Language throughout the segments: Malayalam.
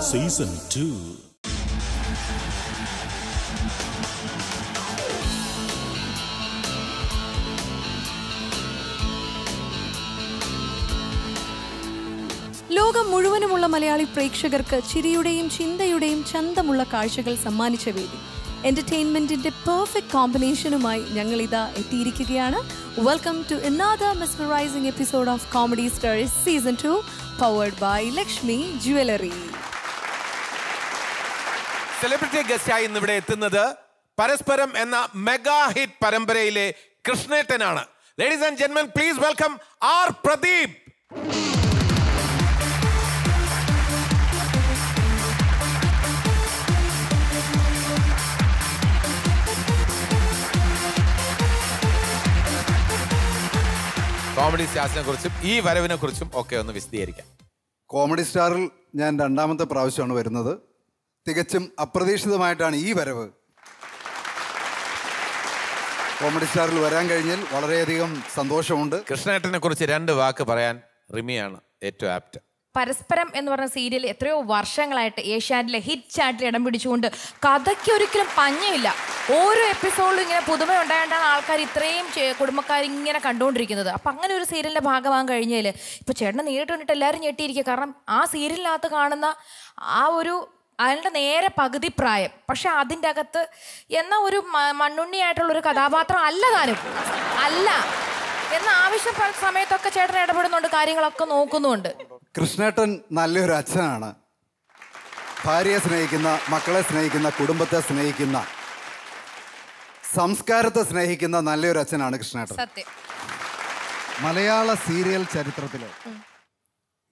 Season two. ലോകം മുഴുവനുമുള്ള മലയാളി പ്രേക്ഷകർക്ക് ചിരിയുടെയും ചിന്തയുടെയും ചന്തമുള്ള കാഴ്ചകൾ സമ്മാനിച്ച വേദി. എന്റർടൈൻമെന്റിന്റെ പെർഫെക്റ്റ് കോമ്പിനേഷനുമായി ഞങ്ങൾ ഇതാ എത്തിയിരിക്കുകയാണ്. Welcome to ഇന്നാദ mesmerizing episode of comedy stars season two powered by Lakshmi jewellery celebrity ഗസ്റ്റായി ഇന്ന് ഇവിടെ എത്തുന്നത് പരസ്പരം എന്ന മെഗാ ഹിറ്റ് പരമ്പരയിലെ കൃഷ്ണേട്ടനാണ്. Ladies and ജെന്മൻ please welcome R Pradeep comedy സ്റ്റാർസിനെ കുറിച്ചും ഈ വരവിനെ കുറിച്ചും ഒക്കെ ഒന്ന് വിശദീകരിക്കാം. കോമഡി സ്റ്റാറിൽ ഞാൻ രണ്ടാമത്തെ പ്രാവശ്യമാണ് വരുന്നത്. തികച്ചും അപ്രതീക്ഷിതമായിട്ടാണ് ഈ വരവ്. കോമഡി സ്റ്റാറിൽ വരാൻ കഴിഞ്ഞാൽ വളരെയധികം സന്തോഷമുണ്ട്. കൃഷ്ണേട്ടനെ കുറിച്ച് രണ്ട് വാക്ക് പറയാൻ റിമിയാണ് ഏറ്റവും ആപ്റ്റ്. പരസ്പരം എന്ന് പറഞ്ഞ സീരിയൽ എത്രയോ വർഷങ്ങളായിട്ട് ഏഷ്യാനിലെ ഹിറ്റ് ചാറ്റിൽ ഇടം പിടിച്ചുകൊണ്ട് കഥയ്ക്ക് ഒരിക്കലും പഞ്ഞമില്ല ഓരോ എപ്പിസോഡിലും ഇങ്ങനെ പുതുമ ഉണ്ടായതാണ് ആൾക്കാർ ഇത്രയും കുടുംബക്കാർ ഇങ്ങനെ കണ്ടുകൊണ്ടിരിക്കുന്നത്. അപ്പം അങ്ങനെ ഒരു സീരിയലിന്റെ ഭാഗമാകാൻ കഴിഞ്ഞതിൽ ഇപ്പോൾ ചേട്ടനെ നേരിട്ട് കണ്ടിട്ട് എല്ലാവരും ഞെട്ടിയിരിക്കുക. കാരണം ആ സീരിയലിനകത്ത് കാണുന്ന ആ ഒരു അയാളുടെ നേരെ പകുതി പ്രായം. പക്ഷെ അതിന്റെ അകത്ത് എന്ന ഒരു മണ്ണുണ്ണിയായിട്ടുള്ളൊരു മണ്ണുണ്ണിയായിട്ടുള്ള ഒരു കഥാപാത്രം അല്ല താനും. അല്ല. എന്ന ആവശ്യപ്പെട്ട സമയത്തൊക്കെ ചേട്ടൻ ഇടപെടുന്നുണ്ട് കാര്യങ്ങളൊക്കെ നോക്കുന്നുണ്ട്. കൃഷ്ണേട്ടൻ നല്ലൊരു അച്ഛനാണ്. ഭാര്യയെ സ്നേഹിക്കുന്ന മക്കളെ സ്നേഹിക്കുന്ന കുടുംബത്തെ സ്നേഹിക്കുന്ന സംസ്കാരത്തെ സ്നേഹിക്കുന്ന നല്ലൊരു അച്ഛനാണ് കൃഷ്ണേട്ടൻ. സത്യം. മലയാള സീരിയൽ ചരിത്രത്തിലെ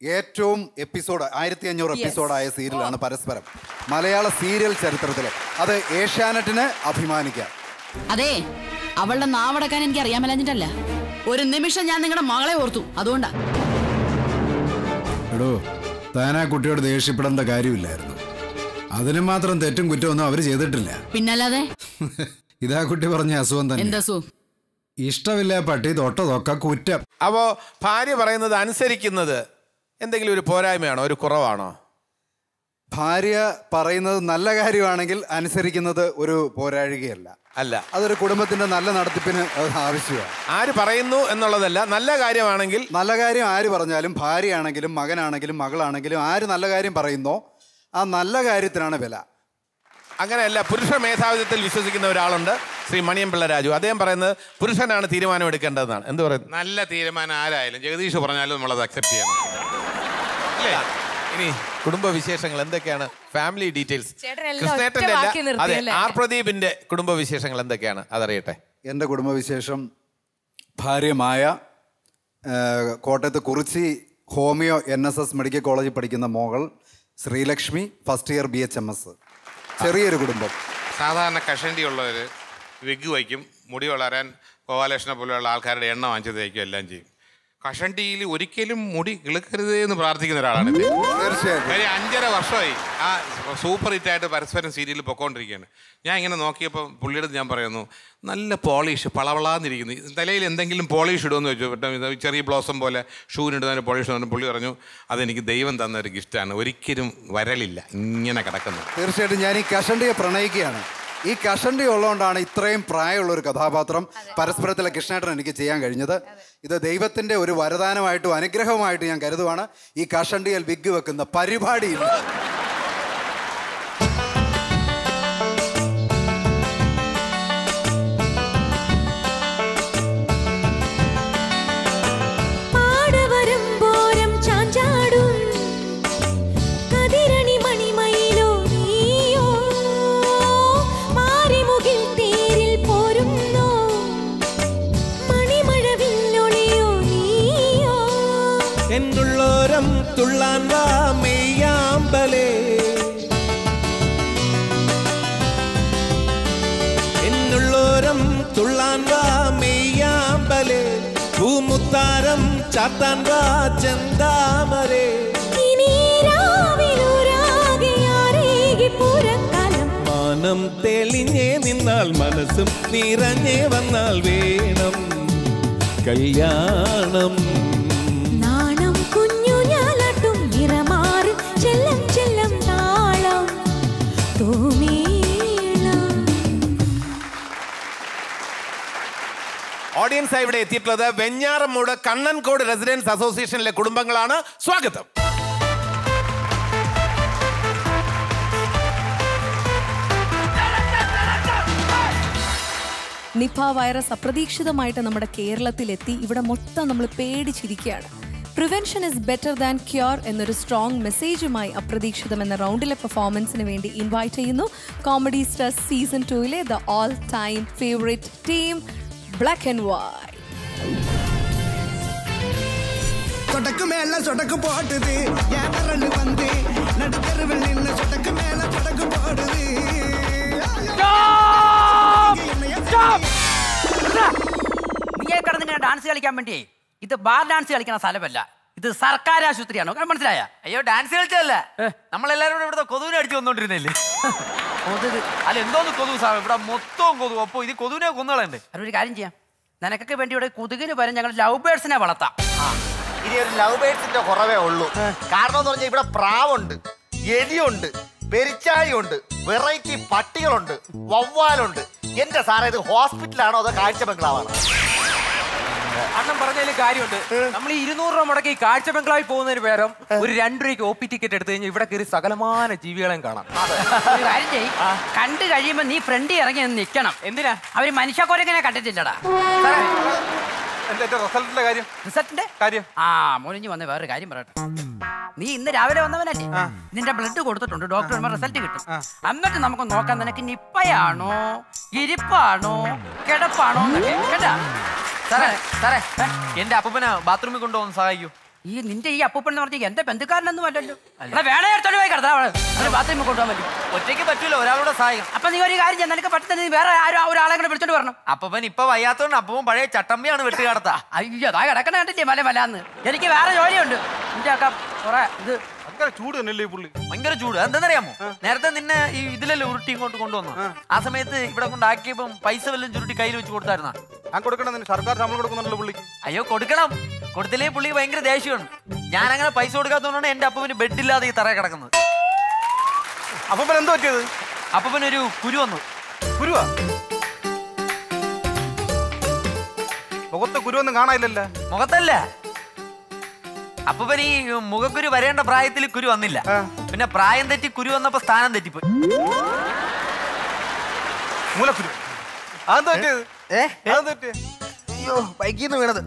ഏറ്റവും എപ്പിസോഡ് ആയിരത്തി അഞ്ഞൂറ് എപ്പിസോഡായ സീരിയലാണ് പരസ്പരം. മലയാള സീരിയൽ ചരിത്രത്തിൽ. അത് ഏഷ്യാനെറ്റിന് അഭിമാനിക്കാം അതെ അവളുടെ നാവടക്കാൻ എനിക്ക് അറിയാമല്ലഞ്ഞിട്ടല്ല ഒരു നിമിഷം ഞാൻ നിങ്ങളുടെ മകളെ ഓർത്തു. അതുകൊണ്ടാ. എടോ താനാ കുട്ടിയോട് ദേഷ്യപ്പെടേണ്ട കാര്യമില്ലായിരുന്നു. അതിന് മാത്രം തെറ്റും കുറ്റമൊന്നും അവർ ചെയ്തിട്ടില്ല. പിന്നല്ലാതെ? ഇതാ കുട്ടി പറഞ്ഞ അസുഖം തന്നെ. എന്താ അസുഖം? ഇഷ്ടമില്ല പട്ടി തൊട്ടതൊക്കെ കുറ്റം. അപ്പോ ഭാര്യ പറയുന്നത് അനുസരിക്കുന്നത് എന്തെങ്കിലും ഒരു പോരായ്മയാണോ? ഒരു കുറവാണോ? ഭാര്യ പറയുന്നത് നല്ല കാര്യമാണെങ്കിൽ അനുസരിക്കുന്നത് ഒരു പോരാഴികയല്ല. അല്ല. അതൊരു കുടുംബത്തിന്റെ നല്ല നടത്തിപ്പിന് അത് ആവശ്യമാണ്. ആര് പറയുന്നു എന്നുള്ളതല്ല നല്ല കാര്യമാണെങ്കിൽ നല്ല കാര്യം ആര് പറഞ്ഞാലും ഭാര്യയാണെങ്കിലും മകനാണെങ്കിലും മകളാണെങ്കിലും ആര് നല്ല കാര്യം പറയുന്നോ ആ നല്ല കാര്യത്തിനാണ് വില. അങ്ങനെയല്ല പുരുഷ മേധാവിത്വത്തിൽ വിശ്വസിക്കുന്ന ഒരാളുണ്ട് ശ്രീ മണിയമ്പിള്ള രാജു. അദ്ദേഹം പറയുന്നത് പുരുഷനാണ് തീരുമാനം എടുക്കേണ്ടതെന്നാണ് എന്ത് പറയുന്നത് നല്ല തീരുമാനം ആരായാലും ജഗദീഷ് പറഞ്ഞാലും നമ്മളത് അക്സെപ്റ്റ് ചെയ്യണം. ഇനി കുടുംബ വിശേഷങ്ങൾ എന്തൊക്കെയാണ്? ഫാമിലി ഡീറ്റെയിൽസ് കൃഷ്ണേട്ടന്റെ അല്ല അതെ ആർ പ്രദീപിന്റെ കുടുംബ വിശേഷങ്ങൾ എന്തൊക്കെയാണ്? അതറിയട്ടെ. എന്റെ കുടുംബവിശേഷം ഭാര്യമായ കോട്ടയത്ത് Kurichi homeo N S S medical കോളേജിൽ പഠിക്കുന്ന മോകൾ Sreelakshmi first year B H M S. ചെറിയൊരു കുടുംബം. സാധാരണ കഷണ്ടി ഉള്ളവർ വിഗ് വയ്ക്കും മുടി വളരാൻ ഗോപാലകൃഷ്ണനെ പോലെയുള്ള ആൾക്കാരുടെ എണ്ണ വാങ്ങിച്ച് തേക്കും എല്ലാം ചെയ്യും. കഷണ്ടിയിൽ ഒരിക്കലും മുടി കിളുക്കരുതേ എന്ന് പ്രാർത്ഥിക്കുന്ന ഒരാളാണ് കാര്യം അഞ്ചര വർഷമായി ആ സൂപ്പർ ഹിറ്റായിട്ട് പരസ്പരം സീരിയലിൽ പൊക്കോണ്ടിരിക്കുകയാണ്. ഞാൻ ഇങ്ങനെ നോക്കിയപ്പോൾ പുള്ളിയുടെ ഞാൻ പറയുന്നു നല്ല പോളിഷ് പളവളാന്നിരിക്കുന്നു. തലയിൽ എന്തെങ്കിലും പോളിഷ് ഇടുമെന്ന് വെച്ചു പെട്ടെന്ന് ചെറിയ ബ്ലോസം പോലെ ഷൂവിനിടുന്നതിന് പോളിഷ് എന്ന് പുള്ളി പറഞ്ഞു അതെനിക്ക് ദൈവം തന്ന ഒരു ഗിഫ്റ്റാണ്. ഒരിക്കലും വരലില്ല. ഇങ്ങനെ കിടക്കുന്നു. തീർച്ചയായിട്ടും ഞാൻ ഈ കഷണ്ടിയെ പ്രണയിക്കുകയാണ്. ഈ കഷണ്ടി ഉള്ളതുകൊണ്ടാണ് ഇത്രയും പ്രായമുള്ള ഒരു കഥാപാത്രം പരസ്പരത്തിലെ കൃഷ്ണേട്ടൻ എനിക്ക് ചെയ്യാൻ കഴിഞ്ഞത്. ഇത് ദൈവത്തിന്റെ ഒരു വരദാനമായിട്ടും അനുഗ്രഹമായിട്ടും ഞാൻ കരുതുവാണ്. ഈ കഷണ്ടിയിൽ വിഗ് വെക്കുന്ന പരിപാടിയില്ല. തുള്ളാൻ വാ മെയ്യാമ്പലേ എന്നുള്ളോരം തുള്ളാൻ വാ മെയ്യാമ്പലേ പൂമുത്താരം ചാത്താൻ വാ ചന്താമരേ മാനം തെളിഞ്ഞേ നിന്നാൽ മനസ്സും നിറഞ്ഞേ വന്നാൽ വേണം. കല്യാണം ഓഡിയൻസ് ആയി ഇവിടെ എത്തിയിട്ടുള്ളത് വെഞ്ഞാറമ്മൂട് കണ്ണൻകോട് റെസിഡൻസ് അസോസിയേഷനിലെ കുടുംബങ്ങളാണ്. സ്വാഗതം. നിപ വൈറസ് അപ്രതീക്ഷിതമായിട്ട് നമ്മുടെ കേരളത്തിലെത്തി. ഇവിടെ മൊത്തം നമ്മൾ പേടിച്ചിരിക്കുകയാണ്. Prevention is better than cure എന്നൊരു സ്ട്രോങ് മെസ്സേജുമായി അപ്രതീക്ഷിതം എന്ന റൗണ്ടിലെ പെർഫോമൻസിന് വേണ്ടി ഇൻവൈറ്റ് ചെയ്യുന്നു. Comedy star season ടൂയിലെ the all time favourite team black and white சொடக்கு மேல சொடக்கு போட்டுது ஏதரன்னு வந்து நடுத்தருவில் நின்று சொடக்கு மேல சொடக்கு போடுது നീ കിടന്ന് ഇങ്ങനെ ഡാൻസ് കളിക്കാൻ വേണ്ടി ഇത് ബാർ ഡാൻസ് കളിക്കുന്ന സ്ഥലമല്ല ഇത് സർക്കാർ ആശുപത്രിയാണോ കാരണം മനസ്സിലായ അയ്യോ ഡാൻസ് കളിച്ചല്ല നമ്മളെല്ലാരും കൂടെ ഇവിടുത്തെ കൊതുവിനെ അടിച്ചു വന്നോണ്ടിരുന്നില്ലേ അല്ല എന്തോന്ന് കൊതുക് സാർ ഇവിടെ മൊത്തവും കൊതുക്. അപ്പൊ ഇത് കൊതുവിനെ കൊന്നുകളയുണ്ട് ഒരു കാര്യം ചെയ്യാം. നിനക്കൊക്കെ വേണ്ടി ഇവിടെ കൊതുകിന് പകരം ഞങ്ങൾ ലവ് ബേർഡ്സിനെ വളർത്താം. ഇനി ഒരു ലവ് ബേർഡ്സിന്റെ കുറവേ ഉള്ളൂ. കാരണം എന്ന് പറഞ്ഞാൽ ഇവിടെ പ്രാവുണ്ട് എലിയുണ്ട് പെരിച്ചാഴിയുണ്ട് വെറൈറ്റി പട്ടികളുണ്ട് വവ്വാലുണ്ട്. എന്റെ സാറേ ഇത് ഹോസ്പിറ്റലാണോ അതോ കാഴ്ച ബംഗ്ലാവാണോ? അണ്ണൻ പറഞ്ഞതിൽ കാര്യമുണ്ട്. നമ്മൾ ഈ ഇരുന്നൂറ് രൂപ മുടക്കി കാഴ്ച ബംഗ്ലാവിൽ പോകുന്നതിന് പേരം ഒരു രണ്ട് രൂപയ്ക്ക് ഒ പി ടിക്കറ്റ് എടുത്തു കഴിഞ്ഞാൽ ഇവിടെ കയറി സകലമാന ജീവികളെയും കാണാം. ഒരു കാര്യം ചെയ്യ്. കണ്ടു കഴിയുമ്പോ നീ ഫ്രണ്ടി ഇറങ്ങി നിന്ന് നിൽക്കണം എന്തിനാ? അവർ മനുഷ്യക്കൊരങ്ങനെ കണ്ടിട്ടില്ലടാ. റിസൾട്ടിന്റെ കാര്യം? റിസൾട്ടിന്റെ കാര്യം? ആ മോനിഞ്ഞ് വന്ന വേറൊരു കാര്യം പറയട്ടെ. നീ ഇന്ന് രാവിലെ വന്നവനല്ലേ? നിന്റെ ബ്ലഡ് കൊടുത്തിട്ടുണ്ട് ഡോക്ടർമാർ റിസൾട്ട് കിട്ടും. എന്നിട്ട് നമുക്ക് നോക്കാൻ നിനക്ക് നിപ്പയാണോ ഇരിപ്പാണോ കിടപ്പാണോ എന്നൊക്കെ. കേട്ടാ? സാറേ സാറേ എന്റെ അപ്പന ബാത്റൂമിൽ കൊണ്ടുപോകാൻ സഹായിക്കൂ. ഈ നിന്റെ ഈ അപ്പൂപ്പൻ എന്ന് പറഞ്ഞാൽ എന്റെ ബന്ധുക്കാരനൊന്നും അല്ലല്ലോ. വേണേ എടുത്തോണ്ട് പോയി കിടത്താ ബാത്റൂമിൽ കൊണ്ടുപോകാൻ പറ്റും. ഒറ്റയ്ക്ക് പറ്റൂല ഒരാളോട് സഹായിക്കും അപ്പൊ നീ ഒരു കാര്യം ചെയ്യാം. നിനക്ക് പറ്റുന്ന നീ വേറെ ആരും ഒരാളെ കൂടെ വിളിച്ചോണ്ട് വരണം. അപ്പൻ ഇപ്പൊ വയ്യാത്തോണ്ട് അപ്പവും പഴയ ചട്ടമ്പിയാണ് വെട്ടുകാടത്ത അയ്യോ അതാ കിടക്കണ കണ്ടില്ലേ മല മലാന്ന് എനിക്ക് വേറെ ജോലിയുണ്ട്. നിന്റെ ഒക്കെ കുറെ ഇത് ഭയങ്കര ചൂട് തന്നെയല്ലേ ഈ പുള്ളി? ഭയങ്കര ചൂട്. എന്തെന്നറിയാമോ നേരത്തെ നിന്നെ ഈ ഇതിലല്ലേ ഉരുട്ടി ഇങ്ങോട്ട് കൊണ്ടുവന്നു ആ. സമയത്ത് ഇവിടെ കൊണ്ടാക്കിയപ്പം പൈസ വല്ലതും ചുരുട്ടി കയ്യിൽ വെച്ച് കൊടുത്തായിരുന്ന? ഞാൻ കൊടുക്കണം നിന്നെ സർക്കാർ ശമ്പളം കൊടുക്കുന്നുണ്ടല്ലോ പുള്ളിക്ക് അയ്യോ കൊടുക്കണം. കൊടുത്തില്ലേ പുള്ളി? ഭയങ്കര ദേഷ്യമാണ് ഞാൻ അങ്ങനെ പൈസ കൊടുക്കാത്തതുകൊണ്ടാണ് എന്റെ ബെഡ് ബെഡില്ലാതെ ഈ തറ കിടക്കുന്നത്. അപ്പൊ എന്തോ പറ്റിയത്? ഒരു കുരു വന്നു. കുരുവാ? മുഖത്ത് കുരുവൊന്നും കാണാനില്ലല്ലോ. മുഖത്തല്ല. അപ്പൻ ഈ മുഖക്കുരു വരേണ്ട പ്രായത്തിൽ കുരു വന്നില്ല. പിന്നെ പ്രായം തെറ്റി കുരു വന്നപ്പോ സ്ഥാനം തെറ്റിപ്പോയി. മൂലക്കുരു. അയ്യോ ബൈക്കിൽ നിന്ന് വീണത്.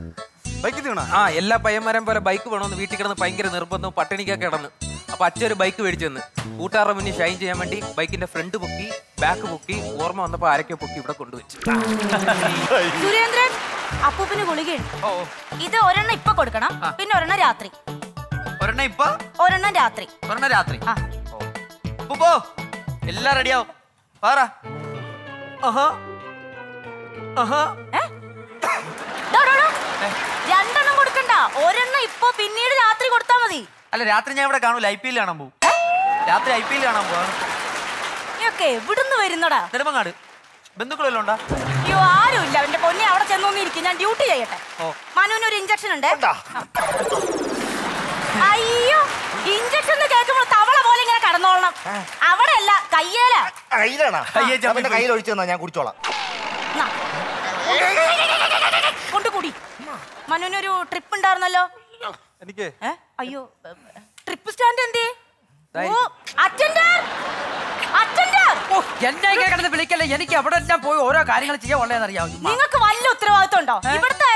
ബൈക്കിൽ വീണ? ആ എല്ലാ പയ്യന്മാരെയും പോലെ ബൈക്ക് വേണമെന്ന് വീട്ടിൽ കിടന്ന് ഭയങ്കര നിർബന്ധവും പട്ടിണിക്കൊക്കെ കിടന്ന്. അപ്പൊ അച്ഛൻ ഒരു ബൈക്ക് മേടിച്ചു തന്ന്. കൂട്ടുകാരുടെ മുന്നിൽ ഷൈൻ ചെയ്യാൻ വേണ്ടി ബൈക്കിന്റെ ഫ്രണ്ട് പൊക്കി ബാക്ക് പൊക്കി ഓർമ്മ വന്നപ്പോ ആരൊക്കെ പൊക്കി ഇവിടെ കൊണ്ടുവച്ചു. സുരേന്ദ്രൻ അപ്പൂപ്പിന് ഗുളികയുണ്ട്. ഇത് ഒരെണ്ണം ഇപ്പൊ കൊടുക്കണം പിന്നെ ഒരെണ്ണം രാത്രി. ഒരെണ്ണം ഇപ്പൊ? ഒരെണ്ണം രാത്രി. ഒരെണ്ണം രാത്രി? എല്ലാം റെഡിയാവും പാറ. ആഹാ. ആഹാ. രണ്ടെണ്ണം കൊടുക്കണ്ട. ഒരെണ്ണം ഇപ്പൊ പിന്നീട് രാത്രി കൊടുത്താ മതി. അല്ല രാത്രി ഞാൻ ഇവിടെ കാണൂല ഐ പി എൽ കാണാൻ പോകും. രാത്രി ഐ പി എൽ കാണാൻ പോവാ നീയൊക്കെ എവിടുന്ന് വരുന്നടാ? നെടുമങ്ങാട്. ബന്ധുക്കളെല്ലാം ഉണ്ടാ? അയ്യോ ആരുമില്ല. എന്റെ പൊന്നെ അവിടെ ചെന്നൊന്നിരിക്കും ഞാൻ ഡ്യൂട്ടി ചെയ്യട്ടെ? ഓ. മനുവിന് ഒരു ഇഞ്ചക്ഷൻ ഉണ്ട്. അയ്യോ ഇഞ്ചക്ഷൻ എന്ന് കേൾക്കുമ്പോൾ തവള പോലെ ഇങ്ങനെ കടന്നോളണം. അവിടെ അല്ല കയ്യേല. കയ്യിലാണോ? കയ്യെ ചമ്മി അവന്റെ കയ്യിൽ ഒഴിച്ചു തന്നാ ഞാൻ കുടിച്ചോളാം. കൊണ്ടുകൂടി. മനുവിനൊരു ട്രിപ്പ് ഉണ്ടായിരുന്നല്ലോ? എനിക്ക്? അയ്യോ ട്രിപ്പ് സ്റ്റാൻഡ് എന്തേ? എന്നെ കിടന്ന് വിളിക്കല്ലേ? എനിക്ക് അവിടെ എല്ലാം പോയി ഓരോ കാര്യങ്ങൾ ചെയ്യാൻ ഉള്ളതെന്നറിയാം നിങ്ങൾക്ക് വല്ല ഉത്തരവാദിത്വം ഉണ്ടോ? ഇവിടുത്തെ